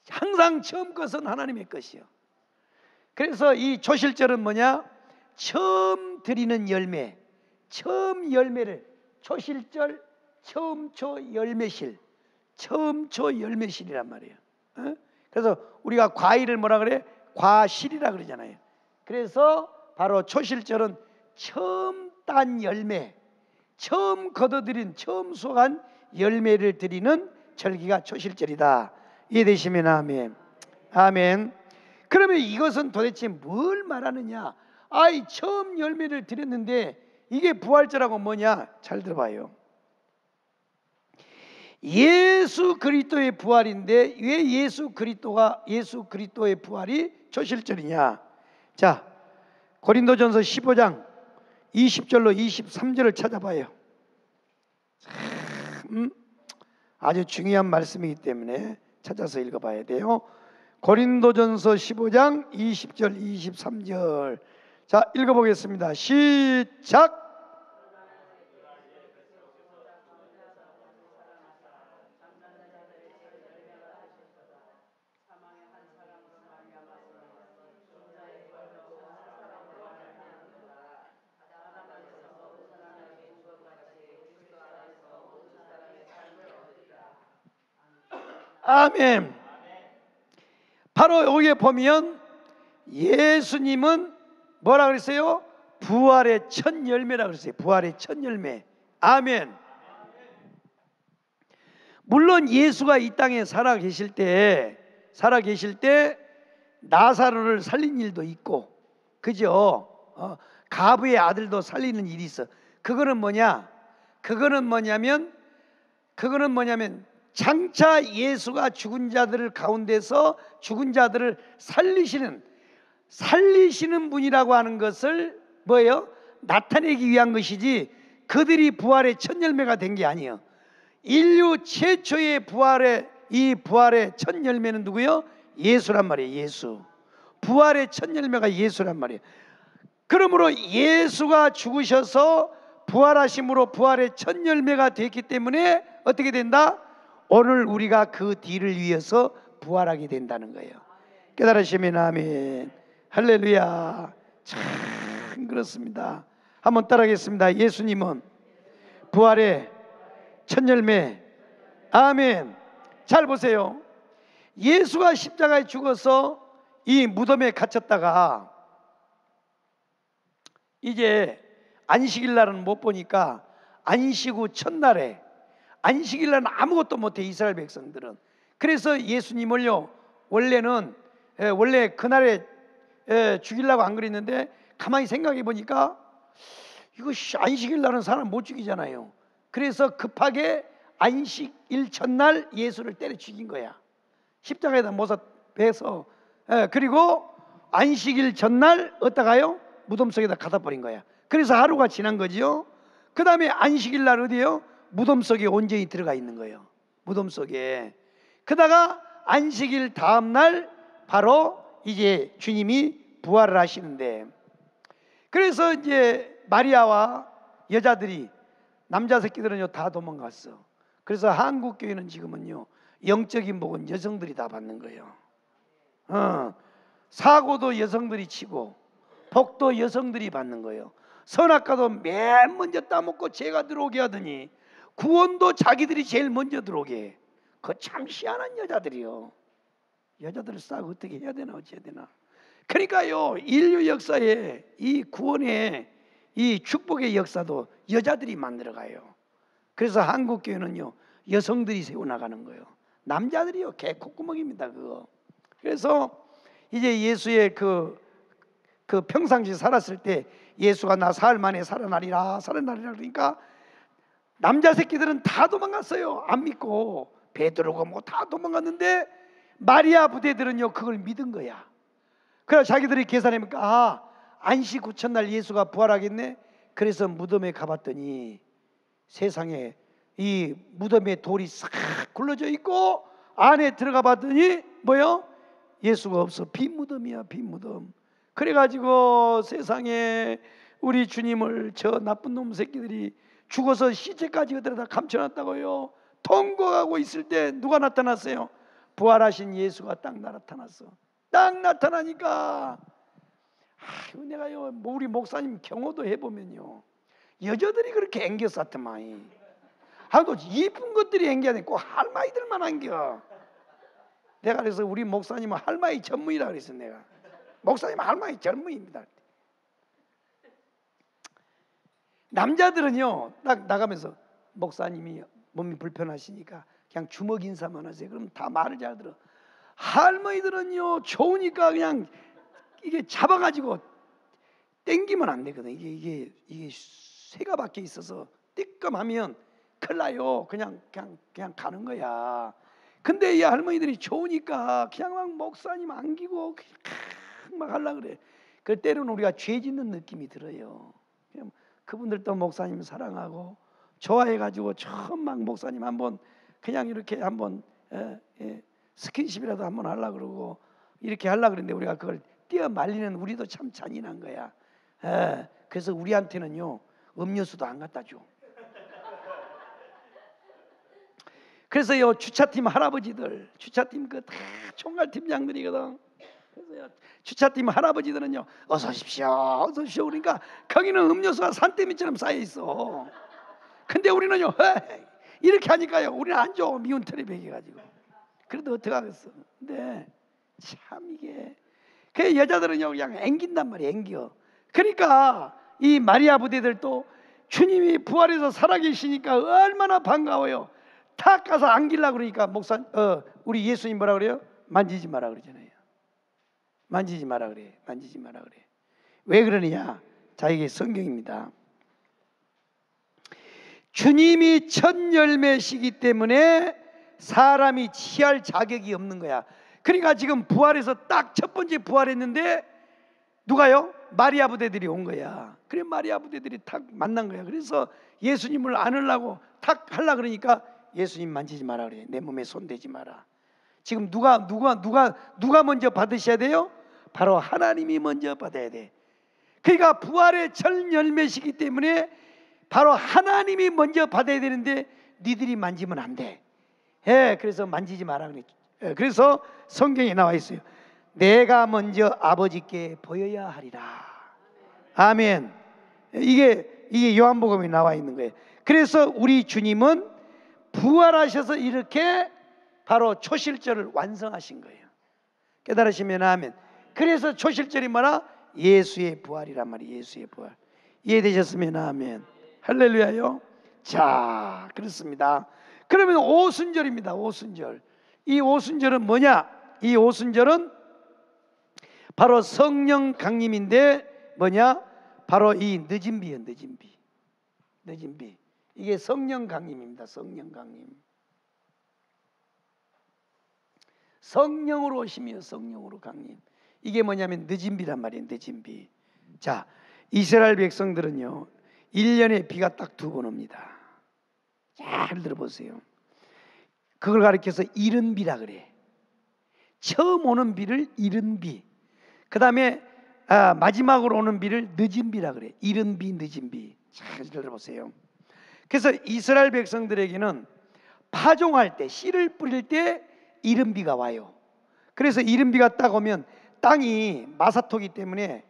항상 처음 것은 하나님의 것이요. 그래서 이 초실절은 뭐냐? 처음 드리는 열매, 처음 열매를 초실절, 처음 초 열매실, 처음 초 열매실이란 말이에요. 어? 그래서 우리가 과일을 뭐라 그래? 과실이라 그러잖아요. 그래서 바로 초실절은 처음 딴 열매, 처음 거둬들인 처음 수확한 열매를 드리는 절기가 초실절이다. 이해되시면 아멘. 아멘. 그러면 이것은 도대체 뭘 말하느냐? 아이 처음 열매를 드렸는데 이게 부활절하고 뭐냐? 잘 들어봐요. 예수 그리스도의 부활인데 왜 예수 그리스도가 예수 그리스도의 부활이 초실절이냐? 자, 고린도전서 15장 20절로 23절을 찾아봐요. 음, 아주 중요한 말씀이기 때문에 찾아서 읽어봐야 돼요. 고린도전서 15장 20절 23절 자 읽어보겠습니다. 시작. 아멘. 바로 여기에 보면 예수님은 뭐라 그랬어요? 부활의 첫 열매라 그랬어요. 부활의 첫 열매. 아멘. 물론 예수가 이 땅에 살아 계실 때 살아 계실 때 나사로를 살린 일도 있고 그죠? 어, 가부의 아들도 살리는 일이 있어. 그거는 뭐냐? 그거는 뭐냐면 그거는 뭐냐면 장차 예수가 죽은 자들을 가운데서 죽은 자들을 살리시는 살리시는 분이라고 하는 것을 뭐예요? 나타내기 위한 것이지 그들이 부활의 첫 열매가 된 게 아니에요. 인류 최초의 부활의 이 부활의 첫 열매는 누구요? 예수란 말이에요. 예수. 부활의 첫 열매가 예수란 말이에요. 그러므로 예수가 죽으셔서 부활하심으로 부활의 첫 열매가 됐기 때문에 어떻게 된다? 오늘 우리가 그 뒤를 위해서 부활하게 된다는 거예요. 깨달으시면 아멘. 할렐루야. 참 그렇습니다. 한번 따라하겠습니다. 예수님은 부활의 첫 열매. 아멘. 잘 보세요. 예수가 십자가에 죽어서 이 무덤에 갇혔다가 이제 안식일 날은 못 보니까 안식 후 첫날에 안식일 날 아무것도 못해 이스라엘 백성들은. 그래서 예수님을요 원래는 에, 원래 그날에 에, 죽이려고 안 그랬는데 가만히 생각해 보니까 이거 안식일 날은 사람 못 죽이잖아요. 그래서 급하게 안식일 첫날 예수를 때려 죽인 거야. 십자가에다 못서 베서 에, 그리고 안식일 전날 어디가요? 무덤 속에다 갖다 버린 거야. 그래서 하루가 지난 거지요. 그 다음에 안식일 날 어디요? 무덤 속에 온전히 들어가 있는 거예요. 무덤 속에. 그다가 안식일 다음 날 바로 이제 주님이 부활을 하시는데 그래서 이제 마리아와 여자들이 남자 새끼들은요 다 도망갔어. 그래서 한국 교회는 지금은요 영적인 복은 여성들이 다 받는 거예요. 어, 사고도 여성들이 치고 복도 여성들이 받는 거예요. 선악과도 맨 먼저 따먹고 죄가 들어오게 하더니 구원도 자기들이 제일 먼저 들어오게 해. 그참 희한한 여자들이요. 여자들을 싹 어떻게 해야 되나 어찌해야 되나. 그러니까요 인류 역사에 이 구원의 이 축복의 역사도 여자들이 만들어가요. 그래서 한국 교회는요 여성들이 세워 나가는 거예요. 남자들이요 개 콧구멍입니다 그거. 그래서 이제 예수의 그, 그 평상시 살았을 때 예수가 나 사흘 만에 살아나리라 살아나리라 그러니까 남자 새끼들은 다 도망갔어요. 안 믿고 베드로가 뭐 다 도망갔는데 마리아 부대들은요 그걸 믿은 거야. 그래 자기들이 계산해보니까 아 안식 구천날 예수가 부활하겠네. 그래서 무덤에 가봤더니 세상에 이 무덤에 돌이 싹 굴러져 있고 안에 들어가 봤더니 뭐요? 예수가 없어 빈 무덤이야 빈 무덤. 그래가지고 세상에 우리 주님을 저 나쁜 놈 새끼들이 죽어서 시체까지 어디다 감춰놨다고요. 통곡하고 있을 때 누가 나타났어요? 부활하신 예수가 딱 나타났어. 딱 나타나니까. 아, 내가요 뭐 우리 목사님 경호도 해보면요. 여자들이 그렇게 앵겼었더만 하도 이쁜 것들이 앵겨야 되고 할마이들만 안겨. 내가 그래서 우리 목사님은 할마이 전문이라 그랬어 내가. 목사님 할마이 전문입니다 남자들은요 딱 나가면서 목사님이 몸이 불편하시니까 그냥 주먹 인사만 하세요 그럼 다 말을 잘 들어 할머니들은요 좋으니까 그냥 이게 잡아가지고 땡기면 안 되거든. 이게 이게 이게 새가 밖에 있어서 뜨끔하면 큰일 나요. 그냥 그냥 그냥 가는 거야. 근데 이 할머니들이 좋으니까 그냥 막 목사님 안기고 막 하려 그래. 그 때로는 우리가 죄 짓는 느낌이 들어요. 그냥 그분들도 목사님 사랑하고 좋아해 가지고 처음 막 목사님 한번 그냥 이렇게 한번 예, 예, 스킨십이라도 한번 하려 그러고 이렇게 하려 그랬는데 우리가 그걸 뛰어 말리는 우리도 참 잔인한 거야. 예, 그래서 우리한테는요 음료수도 안 갖다 줘. 그래서 요 주차팀 할아버지들, 주차팀 그 다 총괄 팀장들이거든. 그래서 주차팀 할아버지들은요 어서 오십시오, 어서 오십시오. 그러니까 거기는 음료수가 산더미처럼 쌓여 있어. 근데 우리는요 이렇게 하니까요 우리는 안 줘. 미운 털이 베겨가지고. 그래도 어떡 하겠어. 근데 참 이게 그 여자들은요 그냥 앵긴단 말이야 앵겨. 그러니까 이 마리아 부대들도 주님이 부활해서 살아계시니까 얼마나 반가워요. 탁 가서 안길라 그러니까 목사 어 우리 예수님 뭐라 그래요? 만지지 마라 그러잖아요. 만지지 마라 그래. 만지지 마라 그래. 왜 그러느냐? 자 이게 성경입니다. 주님이 첫 열매시기 때문에 사람이 취할 자격이 없는 거야. 그러니까 지금 부활해서 딱 첫 번째 부활했는데 누가요? 마리아 부대들이 온 거야. 그래 마리아 부대들이 탁 만난 거야. 그래서 예수님을 안으려고 탁 하려 그러니까 예수님 만지지 마라 그래. 내 몸에 손 대지 마라. 지금 누가 누가 누가 누가 먼저 받으셔야 돼요? 바로 하나님이 먼저 받아야 돼. 그러니까 부활의 첫 열매시기 때문에 바로 하나님이 먼저 받아야 되는데 니들이 만지면 안 돼. 예, 그래서 만지지 마라 그랬죠. 예, 그래서 성경에 나와 있어요. 내가 먼저 아버지께 보여야 하리라. 아멘. 이게 이게 요한복음에 나와 있는 거예요. 그래서 우리 주님은 부활하셔서 이렇게 바로 초실절을 완성하신 거예요. 깨달으시면 아멘. 그래서 초실절이 뭐라? 예수의 부활이란 말이에요. 예수의 부활. 이해되셨으면 아멘. 할렐루야요. 자, 그렇습니다. 그러면 오순절입니다. 오순절. 이 오순절은 뭐냐? 이 오순절은 바로 성령 강림인데 뭐냐? 바로 이 늦은 비요, 늦은 비. 늦은 비. 이게 성령 강림입니다. 성령 강림. 성령으로 오시며 성령으로 강림. 이게 뭐냐면 늦은 비란 말이에요. 늦은 비. 자, 이스라엘 백성들은요. 1년에 비가 딱 두 번 옵니다. 잘 들어보세요. 그걸 가리켜서 이른 비라 그래. 처음 오는 비를 이른 비. 그 다음에 아, 마지막으로 오는 비를 늦은 비라 그래. 이른 비, 늦은 비. 잘 들어보세요. 그래서 이스라엘 백성들에게는 파종할 때, 씨를 뿌릴 때 이른 비가 와요. 그래서 이른 비가 딱 오면 땅이 마사토기 때문에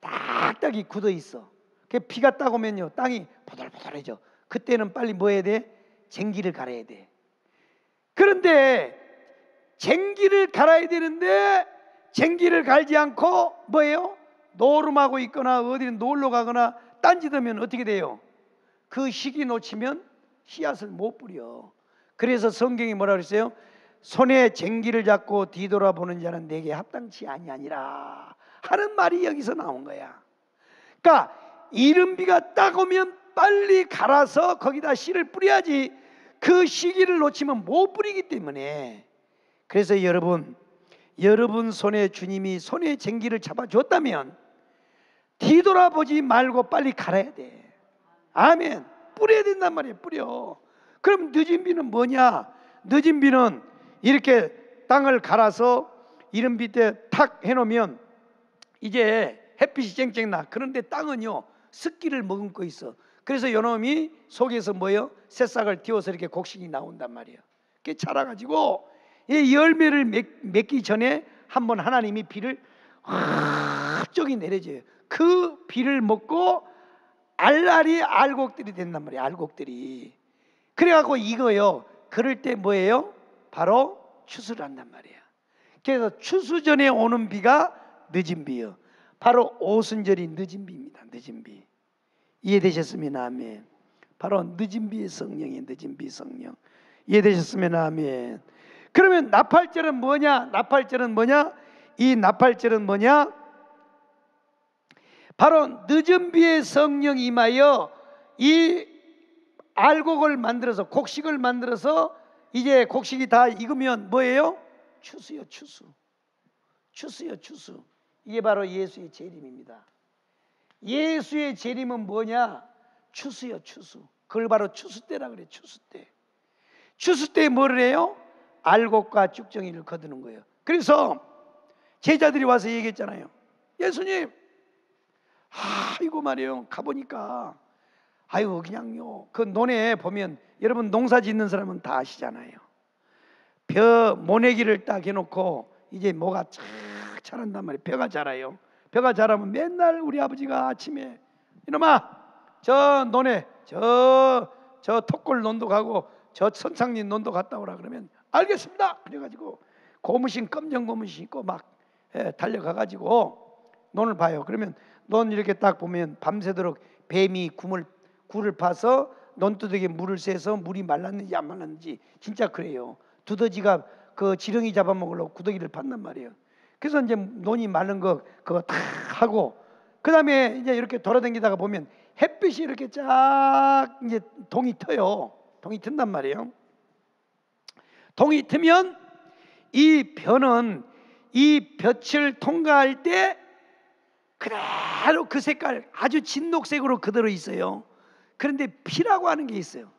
딱딱이 굳어 있어. 그 비가 딱 오면요 땅이 보들보들해져. 그때는 빨리 뭐 해야 돼? 쟁기를 갈아야 돼. 그런데 쟁기를 갈아야 되는데 쟁기를 갈지 않고 뭐예요? 노름하고 있거나 어디는 놀러 가거나 딴짓하면 어떻게 돼요? 그 시기 놓치면 씨앗을 못 뿌려. 그래서 성경이 뭐라 그랬어요? 손에 쟁기를 잡고 뒤돌아보는 자는 내게 합당치 아니하니라 하는 말이 여기서 나온 거야. 그러니까 이른비가 딱 오면 빨리 갈아서 거기다 씨를 뿌려야지 그 시기를 놓치면 못 뿌리기 때문에 그래서 여러분 여러분 손에 주님이 손에 쟁기를 잡아줬다면 뒤돌아보지 말고 빨리 갈아야 돼. 아멘. 뿌려야 된단 말이에요. 뿌려. 그럼 늦은 비는 뭐냐? 늦은 비는 이렇게 땅을 갈아서 이른 빛에 탁 해놓으면 이제 햇빛이 쨍쨍 나. 그런데 땅은요 습기를 머금고 있어. 그래서 요놈이 속에서 뭐요? 새싹을 띄워서 이렇게 곡식이 나온단 말이에요. 그게 자라가지고 이 열매를 맺, 기 전에 한번 하나님이 비를 갑자기 내려줘요. 그 비를 먹고 알알이 알곡들이 된단 말이에요. 알곡들이. 그래갖고 이거요. 그럴 때 뭐예요? 바로 추수를 한단 말이에요. 그래서 추수 전에 오는 비가 늦은 비요. 바로 오순절이 늦은 비입니다. 늦은 비. 이해되셨으면 아멘. 바로 늦은 비의 성령이 늦은 비 성령. 이해되셨으면 아멘. 그러면 나팔절은 뭐냐? 나팔절은 뭐냐? 이 나팔절은 뭐냐? 바로 늦은 비의 성령 임하여 이 알곡을 만들어서 곡식을 만들어서 이제 곡식이 다 익으면 뭐예요? 추수요 추수. 추수요 추수. 이게 바로 예수의 재림입니다. 예수의 재림은 뭐냐? 추수요 추수. 그걸 바로 추수 때라 그래. 추수 때. 추수 때 뭐를 해요? 알곡과 쭉정이를 거두는 거예요. 그래서 제자들이 와서 얘기했잖아요. 예수님, 아, 이거 말이에요. 가보니까, 아유, 그냥요. 그 논에 보면, 여러분 농사 짓는 사람은 다 아시잖아요. 벼, 모내기를 딱 해놓고, 이제 뭐가 쫙 자란단 말이에요. 벼가 자라요. 벼가 자라면 맨날 우리 아버지가 아침에, 이놈아, 저 논에, 저, 저 톡골 논도 가고, 저 선창님 논도 갔다 오라 그러면, 알겠습니다. 그래가지고, 고무신, 검정 고무신 입고 막 예, 달려가가지고, 논을 봐요. 그러면 논 이렇게 딱 보면 밤새도록 뱀이 굴을 굴을 파서 논두둑에 물을 새서 물이 말랐는지 안 말랐는지 진짜 그래요. 두더지가 그 지렁이 잡아먹으려고 구더기를 판단 말이에요. 그래서 이제 논이 마른 거 그거 다 하고 그 다음에 이제 이렇게 돌아다니다가 보면 햇빛이 이렇게 쫙 이제 동이 터요. 동이 튼단 말이에요. 동이 트면 이 벼는 이 볕을 통과할 때 그대로 그 색깔 아주 진녹색으로 그대로 있어요. 그런데 피라고 하는 게 있어요.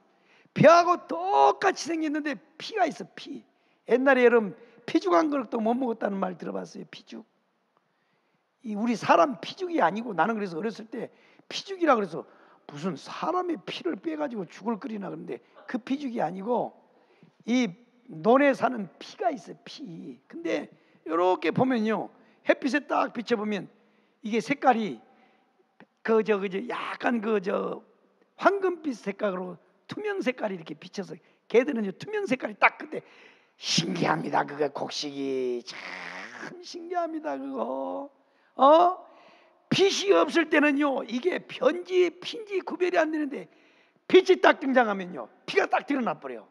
벼하고 똑같이 생겼는데 피가 있어 피. 옛날에 여러분 피죽 한 그릇도 못 먹었다는 말 들어봤어요. 피죽. 이 우리 사람 피죽이 아니고 나는 그래서 어렸을 때 피죽이라 그래서 무슨 사람의 피를 빼가지고 죽을 끓이나 그런데 그 피죽이 아니고 이 논에 사는 피가 있어 피. 근데 이렇게 보면요 햇빛에 딱 비춰보면 이게 색깔이 그저 그저 약간 그저 황금빛 색깔로 투명 색깔이 이렇게 비쳐서 개들은 투명 색깔이 딱 그때 신기합니다. 그거 곡식이 참 신기합니다. 그거 어 빛이 없을 때는요 이게 변지 핀지 구별이 안 되는데 빛이 딱 등장하면요 피가 딱 드러나 버려.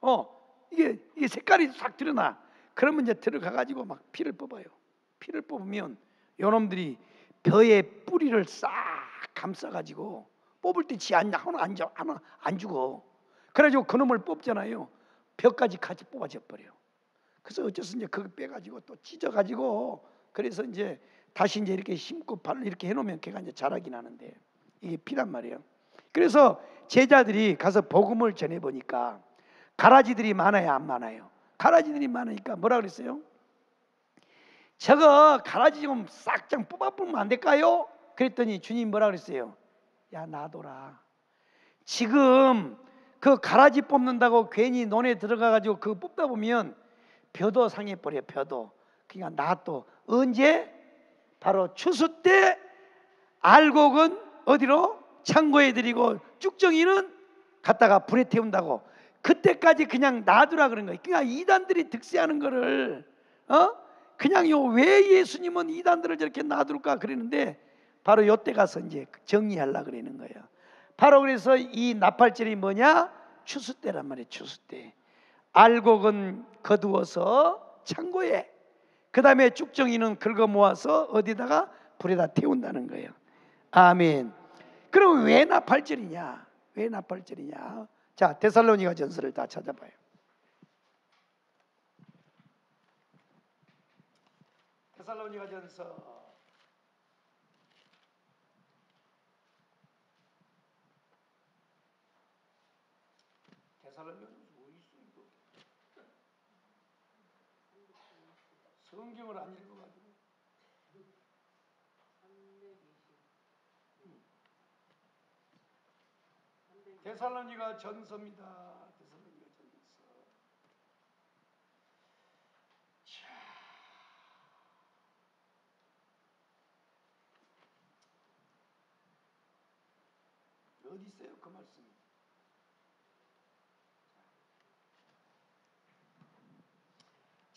어 이게 이게 색깔이 싹 드러나. 그러면 이제 들어가 가지고 막 피를 뽑아요. 피를 뽑으면 요놈들이 벼의 뿌리를 싹 감싸 가지고 뽑을 때지 않냐 하나 안, 하나 안 죽어. 그래가지고 그놈을 뽑잖아요. 벼까지 같이 뽑아져 버려. 그래서 어째서 이제 그걸 빼가지고 또 찢어가지고 그래서 이제 다시 이제 이렇게 심고 발을 이렇게 해놓으면 걔가 이제 자라긴 하는데 이게 피란 말이에요. 그래서 제자들이 가서 복음을 전해 보니까 가라지들이 많아요, 안 많아요? 가라지들이 많으니까 뭐라 그랬어요? 저거 가라지 좀 싹장 뽑아보면 안 될까요? 그랬더니 주님 뭐라 그랬어요? 야 놔둬라. 지금 그 가라지 뽑는다고 괜히 논에 들어가 가지고 그거 뽑다 보면 벼도 상해 버려 벼도. 그러니까 놔둬. 언제? 바로 추수 때 알곡은 어디로 창고에 드리고 쭉정이는 갖다가 불에 태운다고 그때까지 그냥 놔두라 그런 거예요. 그러니까 이단들이 득세하는 거를 어 그냥 요 왜 예수님은 이단들을 저렇게 놔둘까 그러는데 바로 요때 가서 이제 정리하려 그러는 거예요. 바로 그래서 이 나팔절이 뭐냐 추수 때란 말이에요. 추수 때 알곡은 거두어서 창고에 그 다음에 쭉정이는 긁어 모아서 어디다가 불에다 태운다는 거예요. 아멘. 그럼 왜 나팔절이냐? 왜 나팔절이냐? 자, 데살로니가 전서를 다 찾아봐요. 데살로니가 전서 데살로니가 뭐 있어 이거? 성경을 안 읽어가지고. 데살로니가 전서입니다. 데살로니가 전서. 자. 어디 있어요 그 말씀?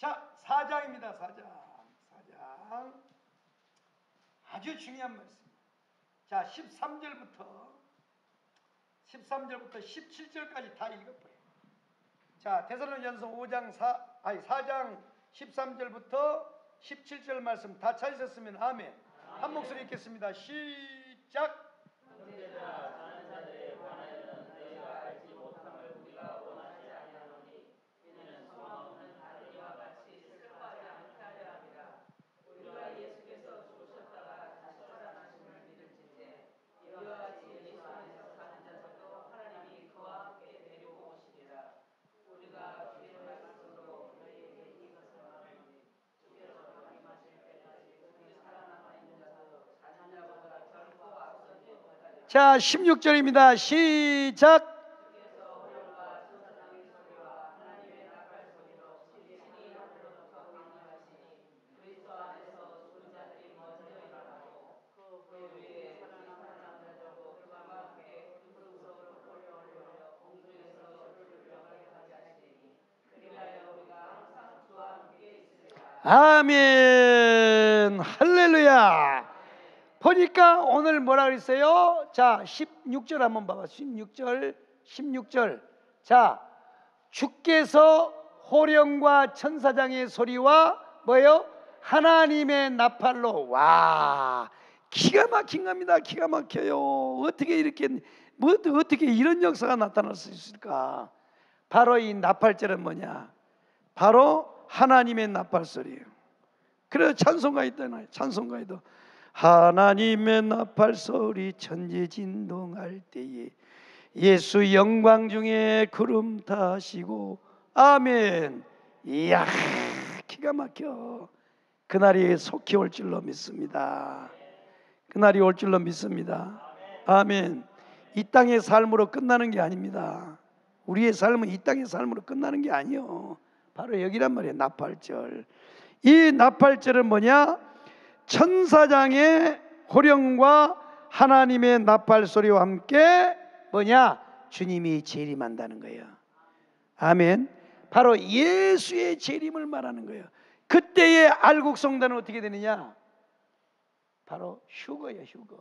자, 4장입니다. 4장. 4장. 아주 중요한 말씀입니다. 자, 13절부터 13절부터 17절까지 다 읽어봐요. 자, 데살로니전서 5장 4 아니 4장 13절부터 17절 말씀 다 찾으셨으면 아멘. 한 목소리 읽겠습니다. 시작. 자, 16절입니다. 시작. 아멘. 할렐루야. 보니까 오늘 뭐라 그랬어요? 자, 16절 한번 봐봐. 16절, 16절. 자, 주께서 호령과 천사장의 소리와 뭐요? 하나님의 나팔로 와 기가 막힌 겁니다. 기가 막혀요. 어떻게 이렇게 뭐 어떻게 이런 역사가 나타날 수 있을까? 바로 이 나팔절은 뭐냐? 바로 하나님의 나팔 소리예요. 그래서 찬송가 있잖아요. 찬송가에도 하나님의 나팔 소리 천지 진동할 때에 예수 영광 중에 구름 타시고 아멘. 이야 기가 막혀. 그날이 속히 올 줄로 믿습니다. 그날이 올 줄로 믿습니다. 아멘. 이 땅의 삶으로 끝나는 게 아닙니다. 우리의 삶은 이 땅의 삶으로 끝나는 게 아니요. 바로 여기란 말이에요. 나팔절. 이 나팔절은 뭐냐? 천사장의 호령과 하나님의 나팔 소리와 함께 뭐냐? 주님이 재림한다는 거예요. 아멘. 바로 예수의 재림을 말하는 거예요. 그때의 알곡 성단은 어떻게 되느냐? 바로 휴거예요, 휴거.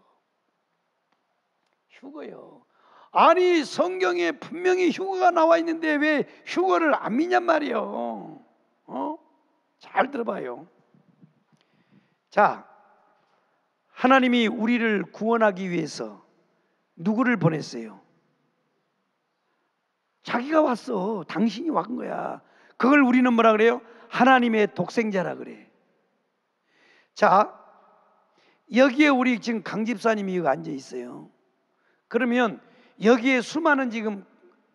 휴거요. 아니 성경에 분명히 휴거가 나와 있는데 왜 휴거를 안 믿냔 말이요. 어? 잘 들어봐요. 자, 하나님이 우리를 구원하기 위해서 누구를 보냈어요? 자기가 왔어. 당신이 왔은 거야. 그걸 우리는 뭐라 그래요? 하나님의 독생자라 그래. 자, 여기에 우리 지금 강 집사님이 앉아 있어요. 그러면 여기에 수많은 지금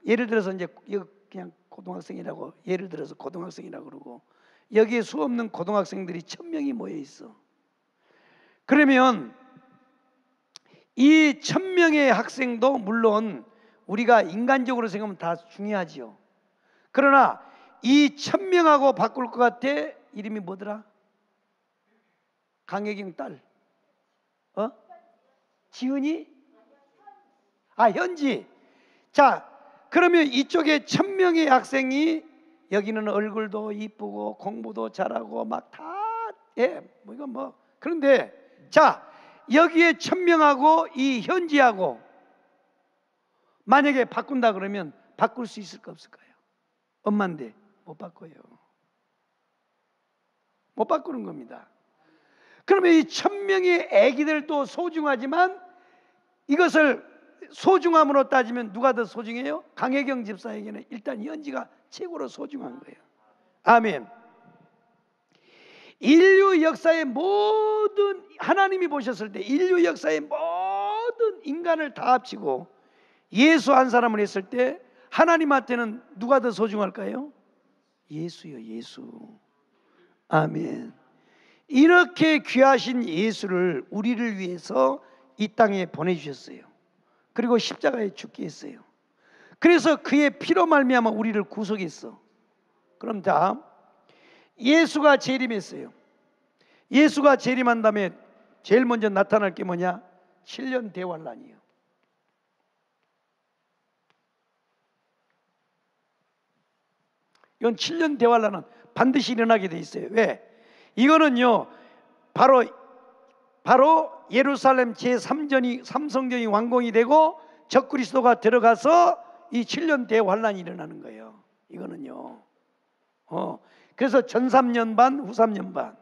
예를 들어서 이제 그냥 고등학생이라고 예를 들어서 고등학생이라고 그러고 여기에 수 없는 고등학생들이 천 명이 모여 있어. 그러면 이 천 명의 학생도 물론 우리가 인간적으로 생각하면 다 중요하지요. 그러나 이 천 명하고 바꿀 것 같아 이름이 뭐더라? 강혜경 딸. 어? 지은이 아 현지. 자 그러면 이쪽에 천 명의 학생이 여기는 얼굴도 이쁘고 공부도 잘하고 막 다 예, 뭐 이건 뭐 그런데 자 여기에 천 명하고 이 현지하고 만약에 바꾼다 그러면 바꿀 수 있을까 없을까요? 엄마인데 못 바꿔요. 못 바꾸는 겁니다. 그러면 이 천명의 아기들도 소중하지만 이것을 소중함으로 따지면 누가 더 소중해요? 강혜경 집사에게는 일단 현지가 최고로 소중한 거예요. 아멘. 인류 역사의 모든 하나님이 보셨을 때 인류 역사의 모든 인간을 다 합치고 예수 한 사람을 했을 때 하나님한테는 누가 더 소중할까요? 예수요, 예수. 아멘. 이렇게 귀하신 예수를 우리를 위해서 이 땅에 보내주셨어요. 그리고 십자가에 죽게 했어요. 그래서 그의 피로 말미암아 우리를 구속했어. 그럼 다음 예수가 재림했어요. 예수가 재림한 다음에 제일 먼저 나타날 게 뭐냐? 7년 대환란이에요. 이건 7년 대환란은 반드시 일어나게 돼 있어요. 왜? 이거는요. 바로 바로 예루살렘 제3전이 삼성전이 완공이 되고 적그리스도가 들어가서 이 7년 대환란이 일어나는 거예요. 이거는요. 어. 그래서 전 3년 반, 후 3년 반.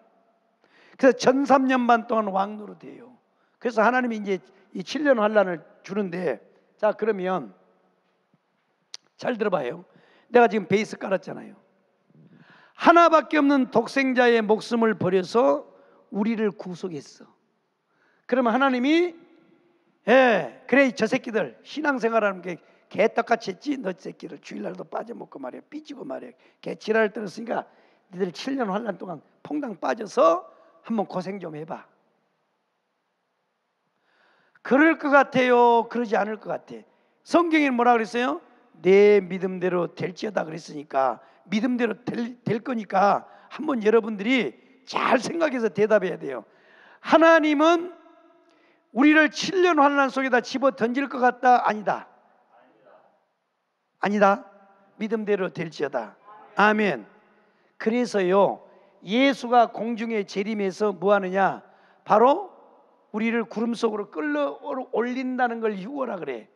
그래서 전 3년 반 동안 왕노로 돼요. 그래서 하나님이 이제 이 7년 환란을 주는데 자, 그러면 잘 들어봐요. 내가 지금 베이스 깔았잖아요. 하나밖에 없는 독생자의 목숨을 버려서 우리를 구속했어. 그러면 하나님이 예, 그래 저 새끼들 신앙생활하는 게 개떡같이 했지 너 새끼들 주일날도 빠져먹고 말이야 삐지고 말이야 개 지랄 들었으니까 니들 7년 환란 동안 퐁당 빠져서 한번 고생 좀 해봐 그럴 것 같아요 그러지 않을 것 같아 성경에 뭐라 그랬어요? 내 믿음대로 될지어다 그랬으니까 믿음대로 될, 될 거니까 한번 여러분들이 잘 생각해서 대답해야 돼요. 하나님은 우리를 7년 환란 속에다 집어 던질 것 같다 아니다. 아니다. 믿음대로 될지어다. 아멘. 그래서요. 예수가 공중에 재림해서 뭐 하느냐? 바로 우리를 구름 속으로 끌어 올린다는 걸 유고라 그래.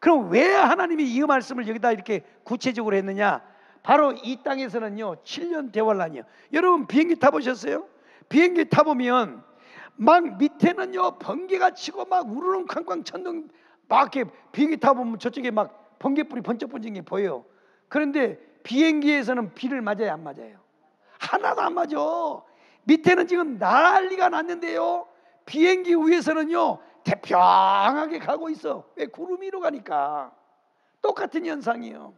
그럼 왜 하나님이 이 말씀을 여기다 이렇게 구체적으로 했느냐? 바로 이 땅에서는요 7년 대환란이요. 여러분 비행기 타보셨어요? 비행기 타보면 막 밑에는요 번개가 치고 막 우르릉 쾅쾅 천둥 막 이렇게 비행기 타보면 저쪽에 막 번개불이 번쩍번쩍 게 보여요. 그런데 비행기에서는 비를 맞아야 안 맞아요. 하나도 안 맞아. 밑에는 지금 난리가 났는데요. 비행기 위에서는요 태평하게 가고 있어. 왜 구름 위로 가니까 똑같은 현상이에요.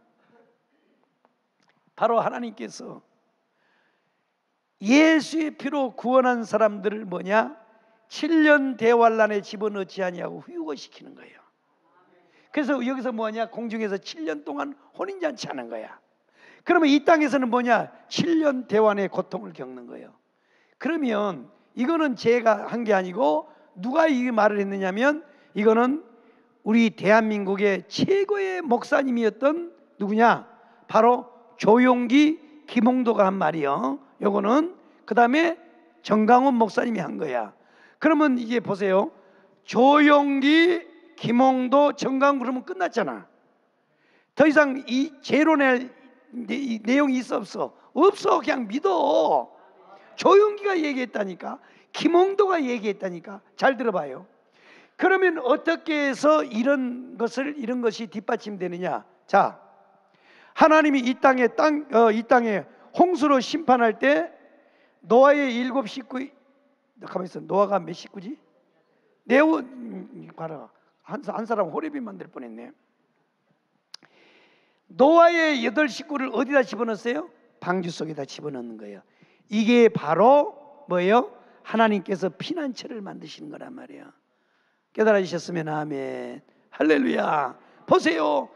바로 하나님께서 예수의 피로 구원한 사람들을 뭐냐? 7년 대환란에 집어넣지 아니하고 휴거시키는 거예요. 그래서 여기서 뭐냐? 공중에서 7년 동안 혼인잔치 하는 거야. 그러면 이 땅에서는 뭐냐? 7년 대환의 고통을 겪는 거예요. 그러면 이거는 제가 한 게 아니고 누가 이 말을 했느냐면 이거는 우리 대한민국의 최고의 목사님이었던 누구냐? 바로 조용기, 김홍도가 한 말이요. 요거는 그 다음에 정강훈 목사님이 한 거야. 그러면 이게 보세요. 조용기, 김홍도, 정강훈 그러면 끝났잖아. 더 이상 이 제론의 내용이 있어 없어? 없어. 그냥 믿어. 조용기가 얘기했다니까. 김홍도가 얘기했다니까. 잘 들어봐요. 그러면 어떻게 해서 이런 것을 이런 것이 뒷받침되느냐? 자, 하나님이 이 땅에 땅, 어, 이 땅에 홍수로 심판할 때 노아의 일곱 식구, 가만 있어. 노아가 몇 식구지? 네오, 음, 봐라. 한, 한 사람 호레비 만들 뻔했네. 노아의 여덟 식구를 어디다 집어넣었어요? 방주 속에다 집어넣는 거예요. 이게 바로 뭐예요? 하나님께서 피난처를 만드시는 거란 말이에요. 깨달아주셨으면 아멘. 할렐루야. 보세요.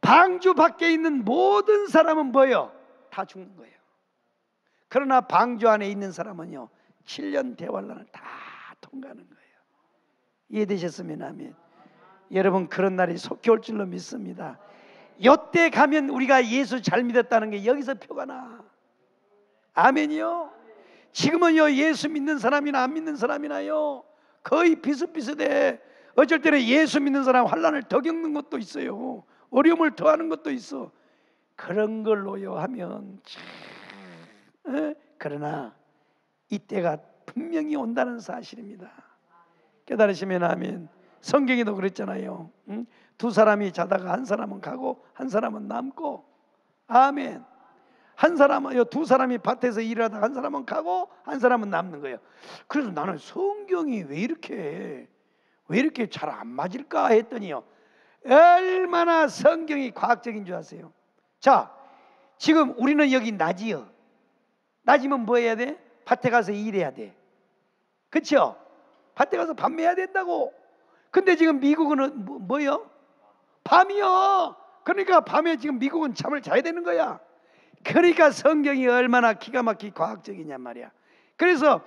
방주 밖에 있는 모든 사람은 뭐요? 다 죽는 거예요. 그러나 방주 안에 있는 사람은요, 7년 대환란을 다 통과하는 거예요. 이해되셨으면 아멘. 여러분 그런 날이 속히 올 줄로 믿습니다. 요때 가면 우리가 예수 잘 믿었다는 게 여기서 표가 나. 아멘이요. 지금은요 예수 믿는 사람이나 안 믿는 사람이나요 거의 비슷비슷해. 어쩔 때는 예수 믿는 사람 환란을 더 겪는 것도 있어요. 어려움을 더하는 것도 있어. 그런 걸로요 하면 참 에? 그러나 이때가 분명히 온다는 사실입니다. 깨달으시면 아멘. 성경에도 그랬잖아요. 응? 두 사람이 자다가 한 사람은 가고 한 사람은 남고 아멘. 한 사람은 두 사람이 밭에서 일하다가 한 사람은 가고 한 사람은 남는 거예요. 그래서 나는 성경이 왜 이렇게 왜 이렇게 잘 안 맞을까 했더니요. 얼마나 성경이 과학적인 줄 아세요? 자, 지금 우리는 여기 낮이요. 낮이면 뭐 해야 돼? 밭에 가서 일해야 돼. 그렇죠? 밭에 가서 밤매야 된다고. 근데 지금 미국은 뭐, 뭐요? 밤이요. 그러니까 밤에 지금 미국은 잠을 자야 되는 거야. 그러니까 성경이 얼마나 기가 막히 과학적이냐 말이야. 그래서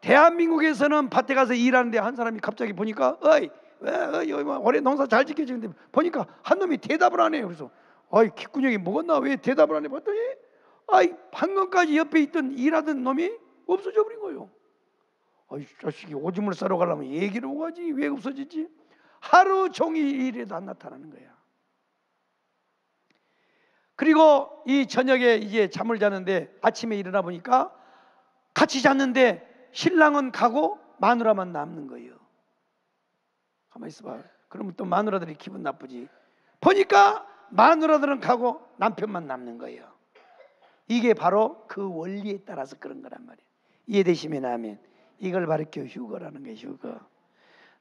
대한민국에서는 밭에 가서 일하는데 한 사람이 갑자기 보니까 어이 왜 어이, 어이, 올해 농사 잘 지켜지는데 보니까 한 놈이 대답을 안 해요. 그래서 어이 귓구녕이 먹었나 왜 대답을 안 해? 봤더니 아이 방금까지 옆에 있던 일하던 놈이 없어져 버린 거예요. 아이 자식이 오줌을 싸러 가려면 얘기를 오가지 왜 없어지지? 하루 종일 일해도 안 나타나는 거야. 그리고 이 저녁에 이제 잠을 자는데 아침에 일어나 보니까 같이 잤는데 신랑은 가고 마누라만 남는 거예요. 가만 있어봐. 그러면 또 마누라들이 기분 나쁘지. 보니까 마누라들은 가고 남편만 남는 거예요. 이게 바로 그 원리에 따라서 그런 거란 말이에요. 이해되시면 아멘. 이걸 가르쳐 휴거라는 게 휴거.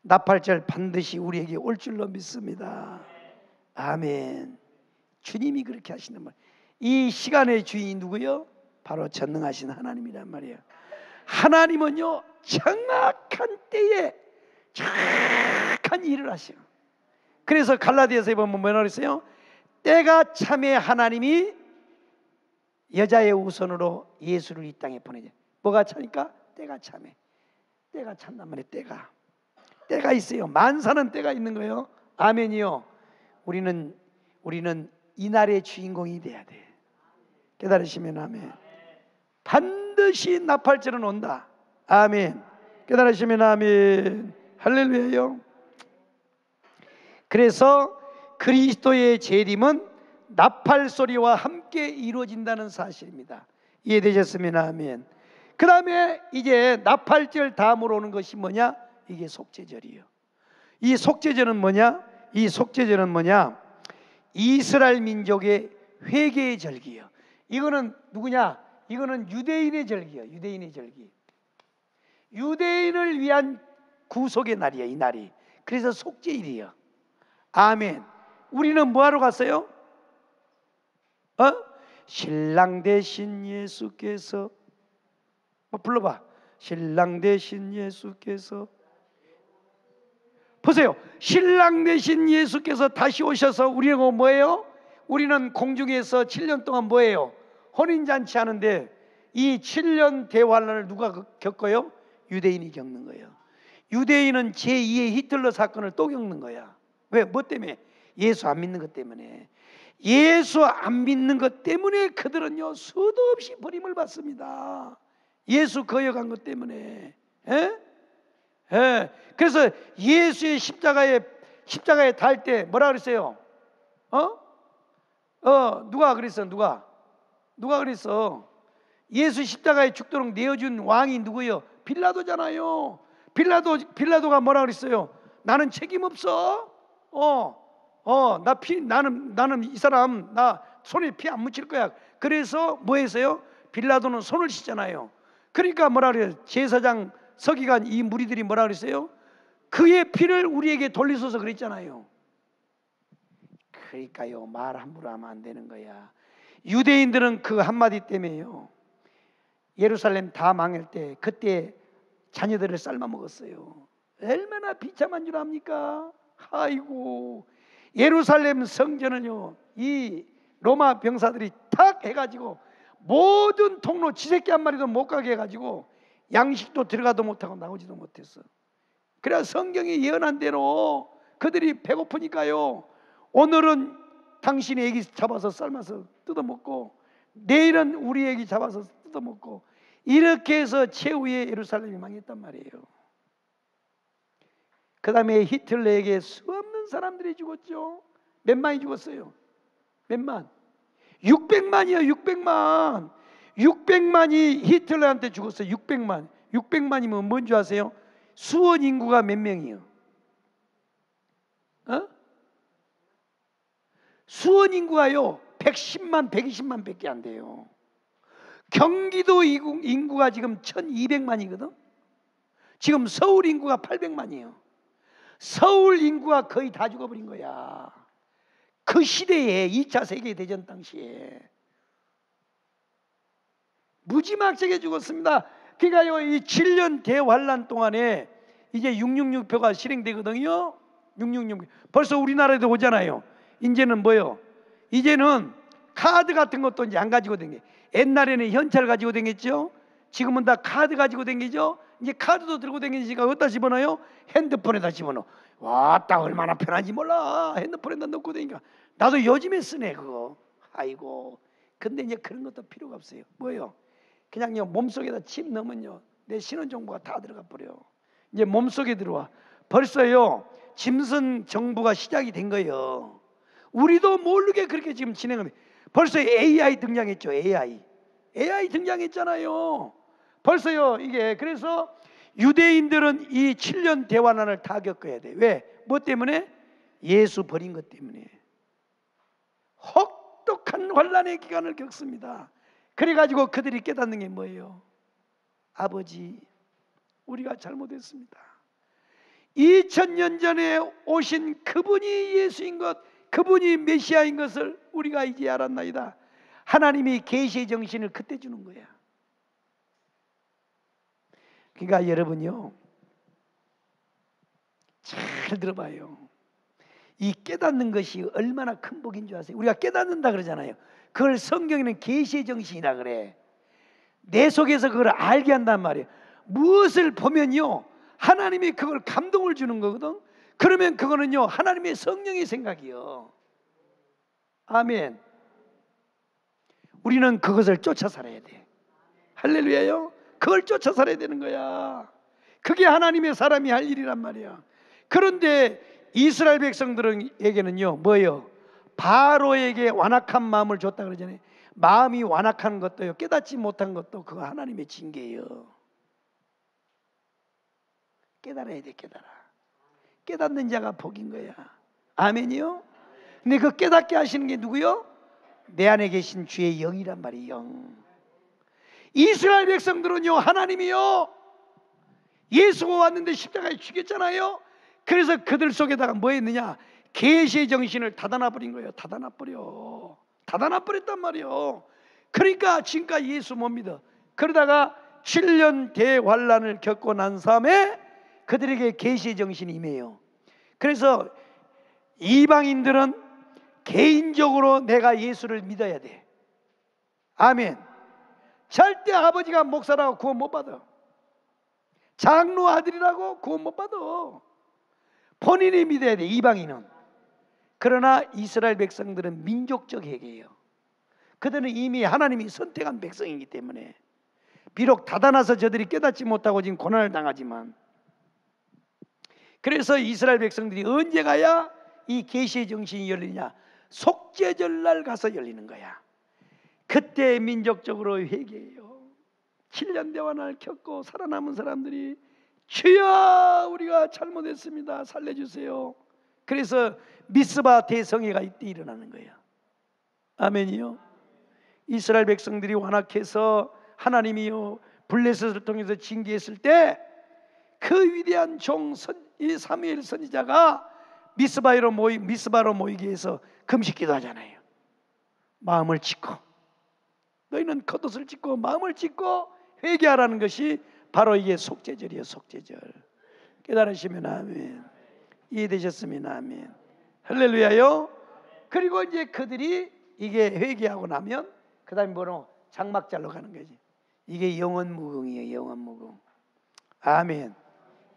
나팔절 반드시 우리에게 올 줄로 믿습니다. 아멘. 주님이 그렇게 하시는 말. 이 시간의 주인이 누구요? 바로 전능하신 하나님이란 말이에요. 하나님은요 정확한 때에 정확한 일을 하셔. 그래서 갈라디아서에 보면 뭐라 그랬어요? 때가 참에 하나님이 여자의 우선으로 예수를 이 땅에 보내죠. 뭐가 차니까 때가 참에. 때가 참단 말이에요. 때가. 때가 있어요. 만사는 때가 있는 거예요. 아멘이요. 우리는 우리는 이 날의 주인공이 돼야 돼. 깨달으시면 아멘. 반드시 나팔절은 온다. 아멘. 깨달으시면 아멘. 할렐루야요. 그래서 그리스도의 재림은 나팔 소리와 함께 이루어진다는 사실입니다. 이해되셨으면 아멘. 그 다음에 이제 나팔절 다음으로 오는 것이 뭐냐? 이게 속죄절이요. 이 속죄절은 뭐냐? 이 속죄절은 뭐냐? 이스라엘 민족의 회개의 절기요. 이거는 누구냐? 이거는 유대인의 절기요. 유대인의 절기. 유대인을 위한 구속의 날이에요. 이 날이. 그래서 속죄일이요. 아멘. 우리는 뭐하러 갔어요? 어? 신랑 대신 예수께서 뭐 불러봐. 신랑 대신 예수께서 보세요. 신랑 대신 예수께서 다시 오셔서 우리하고 뭐예요? 우리는 공중에서 7년 동안 뭐예요? 혼인잔치 하는데 이 7년 대환란을 누가 겪어요? 유대인이 겪는 거예요. 유대인은 제2의 히틀러 사건을 또 겪는 거야. 왜? 뭐 때문에? 예수 안 믿는 것 때문에. 예수 안 믿는 것 때문에 그들은요 수도 없이 버림을 받습니다. 예수 거역한 것 때문에. 에? 에. 그래서 예수의 십자가에 십자가에 달 때 뭐라 그랬어요? 어? 어 누가 그랬어? 누가? 누가 그랬어? 예수 십자가에 죽도록 내어준 왕이 누구요? 빌라도잖아요. 빌라도 빌라도가 뭐라 그랬어요? 나는 책임 없어. 어. 어, 나 피, 나는, 나는 이 사람, 나 손에 피 안 묻힐 거야. 그래서 뭐 했어요? 빌라도는 손을 씻잖아요. 그러니까 뭐라 그래요? 제사장 서기관 이 무리들이 뭐라 그랬어요? 그의 피를 우리에게 돌리소서 그랬잖아요. 그러니까요, 말 함부로 하면 안 되는 거야. 유대인들은 그 한마디 때문에요. 예루살렘 다 망할 때, 그때 자녀들을 삶아 먹었어요. 얼마나 비참한 줄 압니까? 아이고, 예루살렘 성전은요, 이 로마 병사들이 탁 해가지고 모든 통로 지새끼 한 마리도 못 가게 해가지고 양식도 들어가도 못하고 나오지도 못했어. 그래야 성경이 예언한 대로 그들이 배고프니까요. 오늘은 당신의 애기 잡아서 삶아서 뜯어먹고 내일은 우리 애기 잡아서 뜯어먹고 이렇게 해서 최후의 예루살렘이 망했단 말이에요. 그 다음에 히틀러에게 수없는 사람들이 죽었죠. 몇 만이 죽었어요. 몇 만? 600만이요, 600만. 600만이 히틀러한테 죽었어요. 600만. 600만이면 뭔지 아세요? 수원 인구가 몇 명이요? 어? 수원 인구가요. 110만, 120만 밖에 안 돼요. 경기도 인구가 지금 1200만이거든. 지금 서울 인구가 800만이에요. 서울 인구가 거의 다 죽어버린 거야. 그 시대에 2차 세계대전 당시에 무지막지하게 죽었습니다. 그러니까요, 이 7년 대환란 동안에 이제 666표가 실행되거든요. 666. 벌써 우리나라에도 오잖아요. 이제는 뭐요? 이제는 카드 같은 것도 이제 안 가지고 댕겨. 옛날에는 현찰 가지고 댕겼죠. 지금은 다 카드 가지고 댕기죠. 이제 카드도 들고 댕기니까 어디다 집어넣어요? 핸드폰에다 집어넣어. 와따 얼마나 편한지 몰라. 핸드폰에다 넣고 댕기니까 나도 요즘에 쓰네 그거. 아이고. 근데 이제 그런 것도 필요가 없어요. 뭐요? 그냥요 몸속에다 칩 넣으면요 내 신원 정보가 다 들어가 버려. 이제 몸속에 들어와. 벌써요 짐승 정부가 시작이 된 거예요. 우리도 모르게 그렇게 지금 진행을. 벌써 AI 등장했죠. AI. AI 등장했잖아요. 벌써요 이게 그래서 유대인들은 이 7년 대환란을 다 겪어야 돼. 왜? 뭐 때문에? 예수 버린 것 때문에. 혹독한 환란의 기간을 겪습니다. 그래가지고 그들이 깨닫는 게 뭐예요? 아버지, 우리가 잘못했습니다. 2000년 전에 오신 그분이 예수인 것, 그분이 메시아인 것을 우리가 이제 알았나이다. 하나님이 계시의 정신을 그때 주는 거야. 그러니까 여러분요. 잘 들어봐요. 이 깨닫는 것이 얼마나 큰 복인 줄 아세요? 우리가 깨닫는다 그러잖아요. 그걸 성경에는 계시의 정신이라 그래. 내 속에서 그걸 알게 한단 말이에요. 무엇을 보면요. 하나님이 그걸 감동을 주는 거거든. 그러면 그거는요. 하나님의 성령의 생각이요. 아멘. 우리는 그것을 쫓아 살아야 돼. 할렐루야요. 그걸 쫓아 살아야 되는 거야. 그게 하나님의 사람이 할 일이란 말이야. 그런데 이스라엘 백성들에게는요, 뭐예요? 바로에게 완악한 마음을 줬다 그러잖아요. 마음이 완악한 것도요, 깨닫지 못한 것도 그거 하나님의 징계예요. 깨달아야 돼, 깨달아. 깨닫는 자가 복인 거야. 아멘이요? 근데 그 깨닫게 하시는 게 누구요? 내 안에 계신 주의 영이란 말이에요. 영. 이스라엘 백성들은요, 하나님이요. 예수가 왔는데 십자가에 죽였잖아요. 그래서 그들 속에다가 뭐 했느냐? 계시의 정신을 닫아놔 버린 거예요. 닫아놔 버려. 닫아놔 버렸단 말이에요. 그러니까 지금까지 예수 못 믿어. 그러다가 7년 대환란을 겪고 난 다음에 그들에게 계시의 정신이 임해요. 그래서 이방인들은 개인적으로 내가 예수를 믿어야 돼. 아멘. 절대 아버지가 목사라고 구원 못 받아. 장로 아들이라고 구원 못 받아. 본인이 믿어야 돼, 이방인은. 그러나 이스라엘 백성들은 민족적 회개예요. 그들은 이미 하나님이 선택한 백성이기 때문에 비록 닫아놔서 저들이 깨닫지 못하고 지금 고난을 당하지만 그래서 이스라엘 백성들이 언제 가야 이 계시의 정신이 열리냐? 속죄절 날 가서 열리는 거야. 그때 민족적으로 회개해요. 7년 대환을 겪고 살아남은 사람들이 주여 우리가 잘못했습니다. 살려주세요. 그래서 미스바 대성회가 이때 일어나는 거예요. 아멘이요. 이스라엘 백성들이 완악해서 하나님이요 블레셋을 통해서 징계했을 때 그 위대한 종 사무엘 선지자가 미스바로 모이 미스바로 모이기 위해서 금식기도 하잖아요. 마음을 짓고 너희는 겉옷을 짓고 마음을 짓고 회개하라는 것이 바로 이게 속죄절이에요. 속죄절. 깨달으시면 아멘. 이해되셨으면 아멘. 할렐루야요. 그리고 이제 그들이 이게 회개하고 나면 그다음에 뭐로 장막잘로 가는 거지. 이게 영원 무궁이에요. 영원 무궁. 아멘.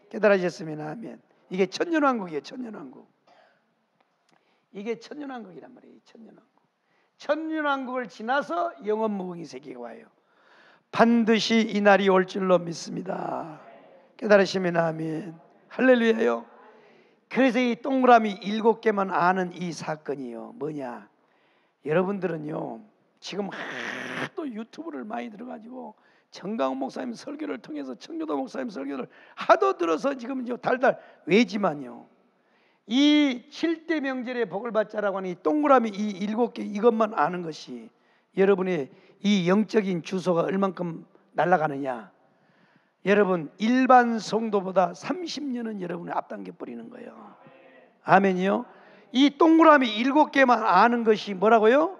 깨달으셨으면 아멘. 이게 천년 왕국이에요. 천년 왕국. 이게 천년 왕국이란 말이에요. 천년 왕국. 천년 왕국을 지나서 영원 무궁이 세계가 와요. 반드시 이 날이 올 줄로 믿습니다. 깨달으시면 아멘. 할렐루야요. 그래서 이 동그라미 일곱 개만 아는 이 사건이요. 뭐냐? 여러분들은요. 지금 또 유튜브를 많이 들어가지고 정강 목사님 설교를 통해서 청교도 목사님 설교를 하도 들어서 지금 이제 달달 외지만요. 이 7대 명절의 복을 받자라고 하는 이 동그라미 이 일곱 개 이것만 아는 것이 여러분의 이 영적인 주소가 얼만큼 날아가느냐. 여러분 일반 성도보다 30년은 여러분을 앞당겨 버리는 거예요. 아멘이요. 이 동그라미 일곱 개만 아는 것이 뭐라고요?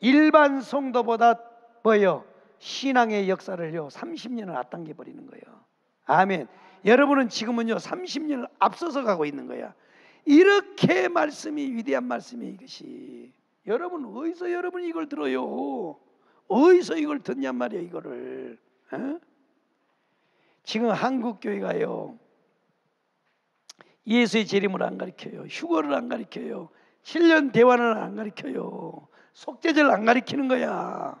일반 성도보다 뭐요? 신앙의 역사를요 30년을 앞당겨 버리는 거예요. 아멘. 여러분은 지금은요 30년을 앞서서 가고 있는 거야. 이렇게 말씀이 위대한 말씀이 이것이 여러분 어디서 여러분 이걸 들어요? 어디서 이걸 듣냔 말이야 이거를. 어? 지금 한국 교회가요 예수의 재림을 안 가르쳐요. 휴거를 안 가르쳐요. 7년 대환을 안 가르쳐요. 속죄절 안 가르치는 거야.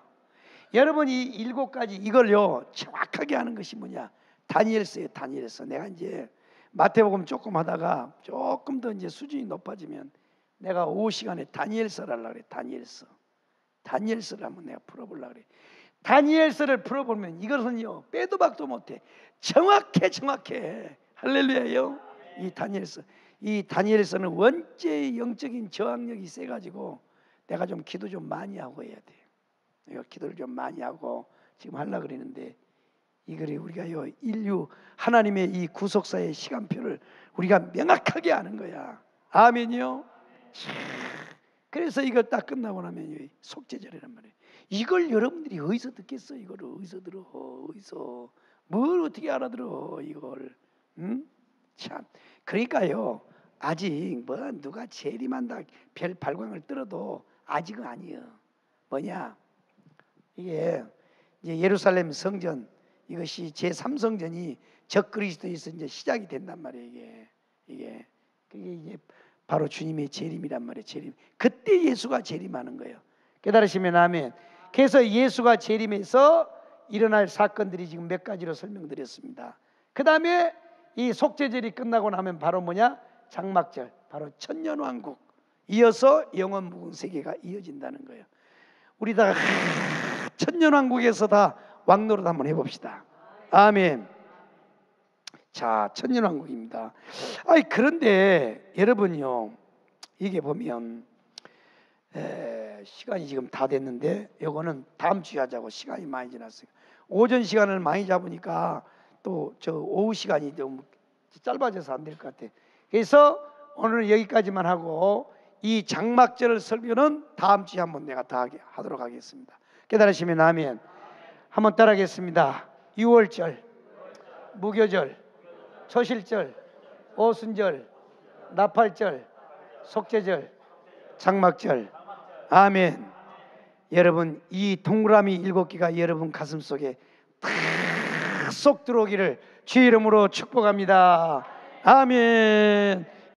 여러분 이 일곱 가지 이걸요 정확하게 하는 것이 뭐냐? 다니엘서예요. 다니엘서. 내가 이제 마태복음 조금 하다가 조금 더 이제 수준이 높아지면 내가 오후 시간에 다니엘서를 하려고 그래. 다니엘서. 다니엘서를 한번 내가 풀어보려고 그래. 다니엘서를 풀어보면 이것은요 빼도 박도 못해. 정확해 정확해. 할렐루야요. 이 다니엘서. 이 다니엘서는 원죄의 영적인 저항력이 세가지고 내가 좀 기도 좀 많이 하고 해야 돼. 내가 기도를 좀 많이 하고 지금 하려 그러는데 이거를 우리가요 인류 하나님의 이 구속사의 시간표를 우리가 명확하게 아는 거야. 아멘이요. 그래서 이걸 딱 끝나고 나면 속죄절이란 말이에요. 이걸 여러분들이 어디서 듣겠어? 이거를 어디서 들어? 어디서 뭘 어떻게 알아들어? 이걸 응? 참 그러니까요. 아직 뭐 누가 재림한다 별 발광을 들어도 아직은 아니에요. 뭐냐? 이게 이제 예루살렘 성전 이것이 제 3성전이 적그리스도에서 이제 시작이 된단 말이에요. 이게 이게 그게 이제 바로 주님의 재림이란 말이에요. 재림. 그때 예수가 재림하는 거예요. 깨달으시면 아멘. 그래서 예수가 재림해서 일어날 사건들이 지금 몇 가지로 설명드렸습니다. 그 다음에 이 속죄절이 끝나고 나면 바로 뭐냐? 장막절, 바로 천년왕국. 이어서 영원 무궁 세계가 이어진다는 거예요. 우리 다 <laughs> 천년왕국에서 다 왕노릇 한번 해봅시다. 아멘. 자, 천년왕국입니다. 아니 그런데 여러분요, 이게 보면 에, 시간이 지금 다 됐는데 요거는 다음 주에 하자고 시간이 많이 지났어요. 오전 시간을 많이 잡으니까 또 저 오후 시간이 좀 짧아져서 안 될 것 같아. 그래서 오늘 여기까지만 하고 이 장막절 설교는 다음 주에 한번 내가 다 하도록 하겠습니다. 깨달으시면 아멘. 한번 따라하겠습니다. 6월절, 무교절, 초실절, 오순절, 나팔절, 속죄절, 장막절. 아멘. 여러분 이 동그라미 일곱 개가 여러분 가슴 속에 쏙 들어오기를 주 이름으로 축복합니다. 아멘.